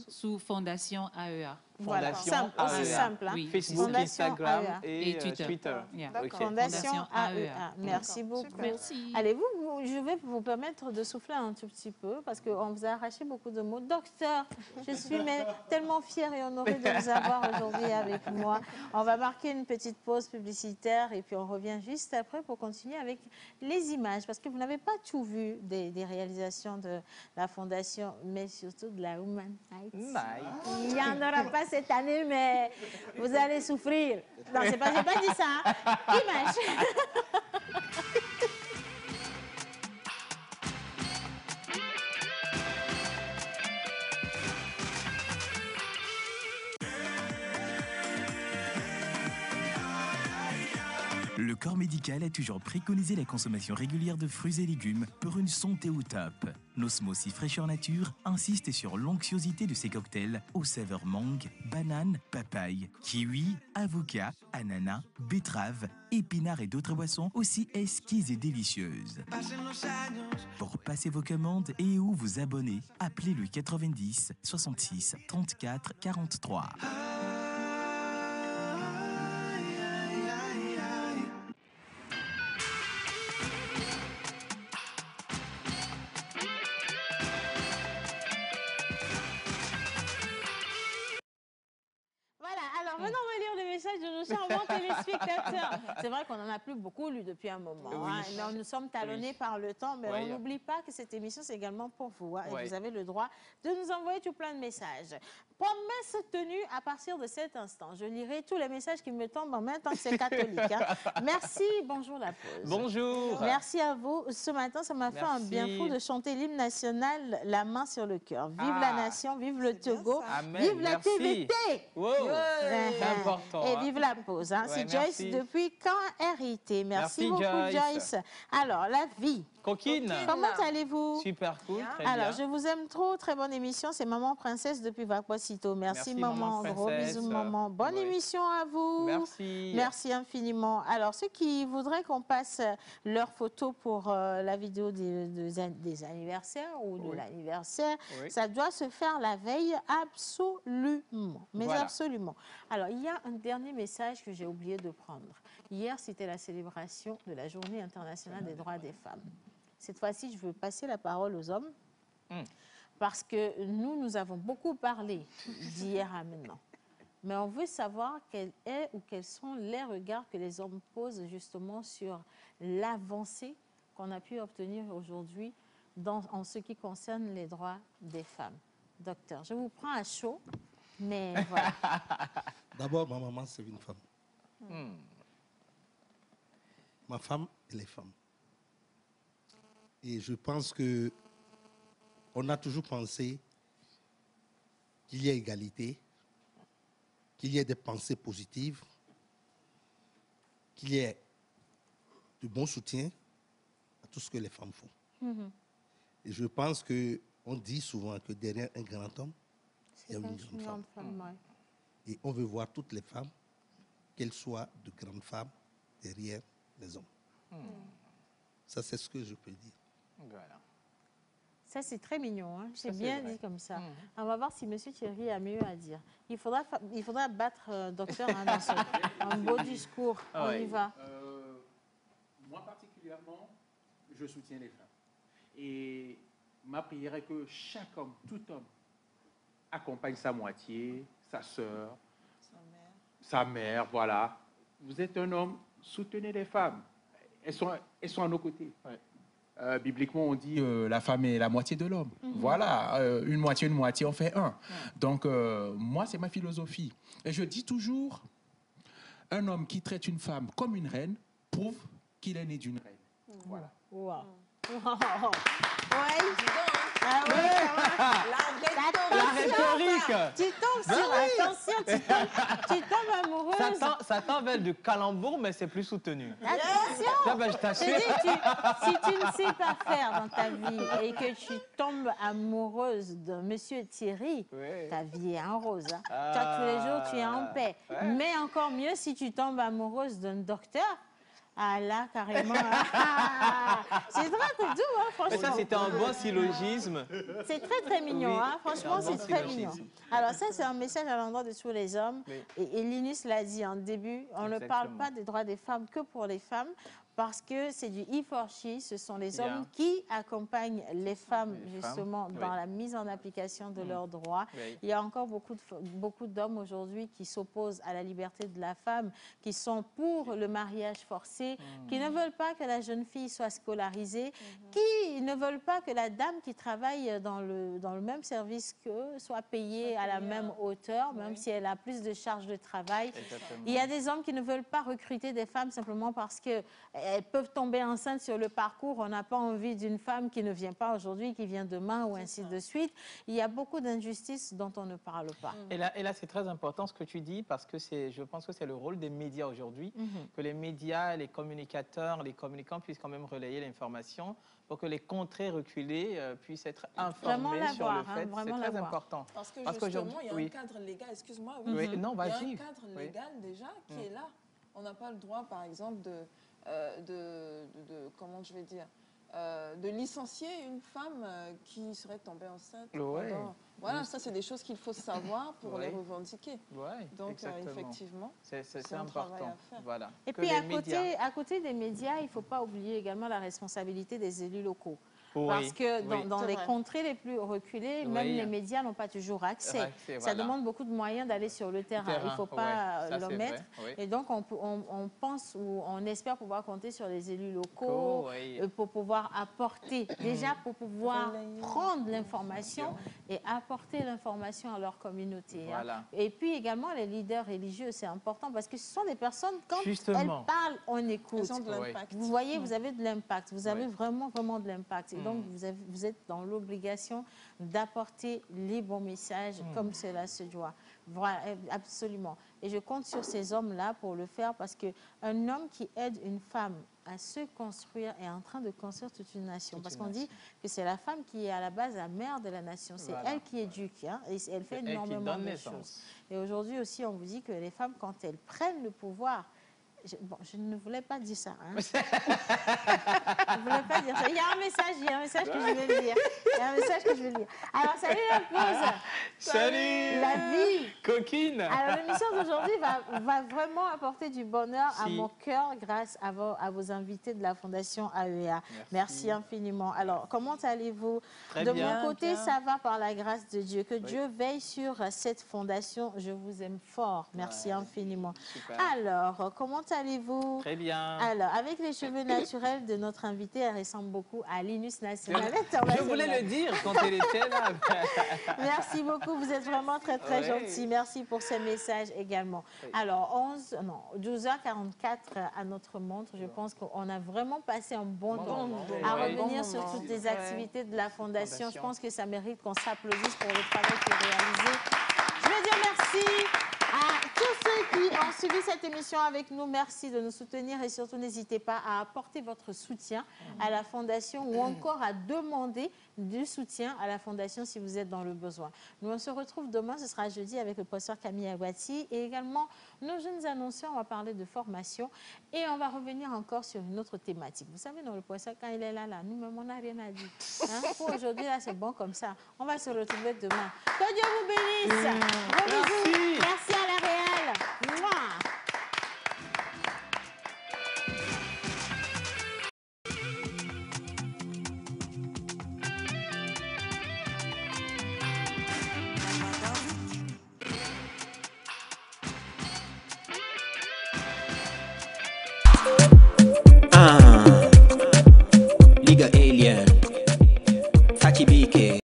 sous Fondation E AEA. Voilà, Fondation simple, aussi AEA. simple. hein. Oui. Facebook, Fondation Instagram AEA. et, Et euh, Twitter. Twitter. Yeah. D'accord. Ok. Fondation Fondation AEA. AEA. Merci beaucoup. Merci. Allez, vous, vous- je vais vous permettre de souffler un tout petit peu parce qu'on vous a arraché beaucoup de mots. Docteur, je suis mais, tellement fière et honorée de vous avoir aujourd'hui avec moi. On va marquer une petite pause publicitaire et puis on revient juste après pour continuer avec les images parce que vous n'avez pas tout vu des, des réalisations de la Fondation, mais surtout de la Human Rights. Nice. Il n'y en aura pas cette année, mais vous allez souffrir. Non, c'est pas, pas dit ça. hein. Image. Corps médical a toujours préconisé la consommation régulière de fruits et légumes pour une santé au top. Nosmosis Fraîcheur Nature insiste sur l'onctuosité de ses cocktails aux saveurs mangue, banane, papaye, kiwi, avocat, ananas, betterave, épinards et d'autres boissons aussi exquises et délicieuses. Pour passer vos commandes et ou vous abonner, appelez le 90 66 34 43. last [LAUGHS] C'est vrai qu'on n'en a plus beaucoup lu depuis un moment, Oui. hein, mais nous sommes talonnés par le temps, mais Oui. on n'oublie pas que cette émission c'est également pour vous, hein, et vous avez le droit de nous envoyer tout plein de messages. Promesse tenue à partir de cet instant. Je lirai tous les messages qui me tombent en même temps que c'est catholique. hein. [LAUGHS] Merci, bonjour la pause. Bonjour. Merci à vous. Ce matin, ça m'a fait un bien fou de chanter l'hymne national La main sur le cœur. Vive Ah. la nation, vive le Togo, vive la Merci. TVT. Wow. Ouais. C'est important. Et hein. vive la pause. hein. Ouais, C'est merci. Joyce depuis quand RIT. Merci, Merci, beaucoup Joyce. Joyce. Alors, la vie. Coquine. Comment allez-vous Super cool. Très alors, bien. je vous aime trop. Très bonne émission. C'est Maman Princesse depuis Vaquacito. Merci, Merci, maman. Maman Gros bisous, maman. Bonne Oui. émission à vous. Merci. Merci infiniment. Alors, ceux qui voudraient qu'on passe leurs photos pour euh, la vidéo des, des an- des anniversaires ou de Oui. l'anniversaire, Oui. ça doit se faire la veille absolument. Mais Voilà. absolument. Alors, il y a un dernier message que j'ai oublié de prendre. Hier, c'était la célébration de la Journée internationale des droits des femmes. Cette fois-ci, je veux passer la parole aux hommes Hmm. parce que nous, nous avons beaucoup parlé d'hier à maintenant. Mais on veut savoir quel est ou quels sont les regards que les hommes posent justement sur l'avancée qu'on a pu obtenir aujourd'hui en ce qui concerne les droits des femmes. Docteur, je vous prends à chaud, mais [LAUGHS] voilà. D'abord, ma maman, c'est une femme. Hmm. Ma femme, elle est femme. Et je pense que on a toujours pensé qu'il y a égalité, qu'il y ait des pensées positives, qu'il y ait du bon soutien à tout ce que les femmes font. Mhm. Et je pense que on dit souvent que derrière un grand homme, il y a une une grande femme. grande femme, ouais. Et on veut voir toutes les femmes, qu'elles soient de grandes femmes, derrière les hommes. Ça, c'est ce que je peux dire. Voilà. Ça, c'est très mignon. hein. J'ai c'est bien dit comme ça. Mhm. On va voir si M. Thierry a mieux à dire. Il faudra, fa- il faudra battre euh, docteur hein, dans son [LAUGHS] un beau discours. Ah On ouais. y va. Euh, moi particulièrement, je soutiens les femmes. Et ma prière est que chaque homme, tout homme, accompagne sa moitié, sa sœur, sa mère, voilà. Vous êtes un homme, soutenez les femmes. Elles sont, elles sont à nos côtés. Euh, bibliquement, on dit euh, la femme est la moitié de l'homme. Voilà, euh, une moitié, une moitié, on fait un. Donc, euh, moi, c'est ma philosophie. Et je dis toujours, un homme qui traite une femme comme une reine prouve qu'il est né d'une reine. Voilà. Wow. Ouais. Ah ça va. La Attention, rhétorique. Tu tombes Ben sur oui. attention, tu tombes, tu tombes amoureuse. Ça tend, vers du calembour, mais c'est plus soutenu. Attention Ça, ben, je t'assure. si tu ne sais pas faire dans ta vie et que tu tombes amoureuse de Monsieur Thierry, ta vie est en rose. hein. Toi, tous les jours, tu es en paix. Ouais. Mais encore mieux si tu tombes amoureuse d'un docteur. Ah là, carrément. ah, [LAUGHS] c'est très doux, hein, Mais franchement. ça, c'était un bon syllogisme. C'est très, très mignon. Oui, hein. Franchement, c'est bon très mignon. Alors ça, c'est un message à l'endroit de tous les hommes. Oui. Et, et Linus l'a dit en début, on ne parle pas des droits des femmes que pour les femmes. Parce que c'est du e for she, ce sont les hommes qui accompagnent les femmes Les justement femmes, dans oui. la mise en application de Mm. leurs droits. Oui. Il y a encore beaucoup de beaucoup d'hommes aujourd'hui qui s'opposent à la liberté de la femme, qui sont pour le mariage forcé, qui Mm. ne veulent pas que la jeune fille soit scolarisée, qui ne veulent pas que la dame qui travaille dans le, dans le même service qu'eux soit payée à la même hauteur, même si elle a plus de charges de travail. Exactement. Il y a des hommes qui ne veulent pas recruter des femmes simplement parce qu'elles peuvent tomber enceintes sur le parcours. On n'a pas envie d'une femme qui ne vient pas aujourd'hui, qui vient demain, ou ainsi de suite. Il y a beaucoup d'injustices dont on ne parle pas. Et là, et là c'est très important ce que tu dis parce que c'est, je pense que c'est le rôle des médias aujourd'hui, Mhm. que les médias, les communicateurs, les communicants puissent quand même relayer l'information pour que les contrées reculées euh, puissent être Vraiment informés sur l'avoir, le hein, fait. vraiment c'est très important. Parce que Parce justement, qu'aujourd'hui- il y a oui. un cadre légal, excuse-moi, Oui, oui. oui, non, il y a un cadre Oui. légal déjà qui Mm. est là. On n'a pas le droit, par exemple, de, de, de- de- comment je vais dire, euh, de licencier une femme euh, qui serait tombée enceinte. Ouais. pendant- Voilà, ça, c'est des choses qu'il faut savoir pour Ouais. les revendiquer. Ouais, Donc, euh, effectivement, C'est, important. Voilà. Et Que puis à côté, à côté des médias, il ne faut pas oublier également la responsabilité des élus locaux. Oui, Parce que dans, oui. dans C'est les vrai. contrées les plus reculées, même Oui. les médias n'ont pas toujours accès. Accès, Ça demande beaucoup de moyens d'aller sur le terrain. Il ne faut ouais, pas ça, c'est l'omettre. Et donc, on, peut- on- on pense ou on espère pouvoir compter sur les élus locaux euh, pour pouvoir apporter, déjà pour pouvoir prendre l'information et apporter l'information à leur communauté. hein. Voilà. Et puis également, les leaders religieux, c'est important parce que ce sont des personnes, quand Justement. elles parlent, on écoute. Elles ont de Oui. l'impact. Vous voyez, vous avez de l'impact. Vous avez Oui. vraiment, vraiment de l'impact. Et donc, vous, avez- vous êtes dans l'obligation d'apporter les bons messages Mm. comme cela se doit. Voilà, euh, absolument. Et je compte sur ces hommes-là pour le faire parce qu'un homme qui aide une femme à se construire est en train de construire toute une nation. Toute parce qu'on dit que c'est la femme qui est à la base la mère de la nation. C'est Voilà. elle qui éduque. hein, et elle fait C'est elle qui énormément donne de naissance. choses. Et aujourd'hui aussi, on vous dit que les femmes, quand elles prennent le pouvoir, je, bon, je ne voulais pas dire ça. hein. [LAUGHS] je ne voulais pas dire ça. Il y a un message, il y a un message que je veux lire. Il y a un message que je veux lire. Alors, salut la pause. Salut La vie. Coquine Alors, l'émission d'aujourd'hui va, va vraiment apporter du bonheur à mon cœur grâce à vos, à vos invités de la Fondation AEA. Merci, infiniment. Alors, comment allez-vous? De bien. mon côté, Bien. ça va par la grâce de Dieu. Que Dieu veille sur cette fondation. Je vous aime fort. Merci Ouais. infiniment. Super. Alors, comment allez-vous? Très bien. Alors, avec les cheveux naturels de notre invité, elle ressemble beaucoup à Linus National Je voulais le dire quand elle était là. [LAUGHS] Merci beaucoup, vous êtes vraiment très très gentil. Merci pour ces messages également. Alors 11 non, 12h44 à notre montre, je pense qu'on a vraiment passé un bon Bon temps moment, à revenir Bon sur moment. toutes les activités de la fondation. Je pense que ça mérite qu'on s'applaudisse pour le travail qui est réalisé. Je veux dire merci qui ont suivi cette émission avec nous. Merci de nous soutenir et surtout n'hésitez pas à apporter votre soutien à la Fondation ou encore à demander du soutien à la Fondation si vous êtes dans le besoin. Nous, on se retrouve demain, ce sera jeudi avec le professeur Camille Aguati et également nos jeunes annonceurs. On va parler de formation et on va revenir encore sur une autre thématique. Vous savez, dans le professeur, quand il est là, là nous-mêmes, on n'a rien à dire. Hein, Pour aujourd'hui, là, c'est bon comme ça. On va se retrouver demain. Que Dieu vous bénisse. Gros bisous. Merci. Merci à la Réal.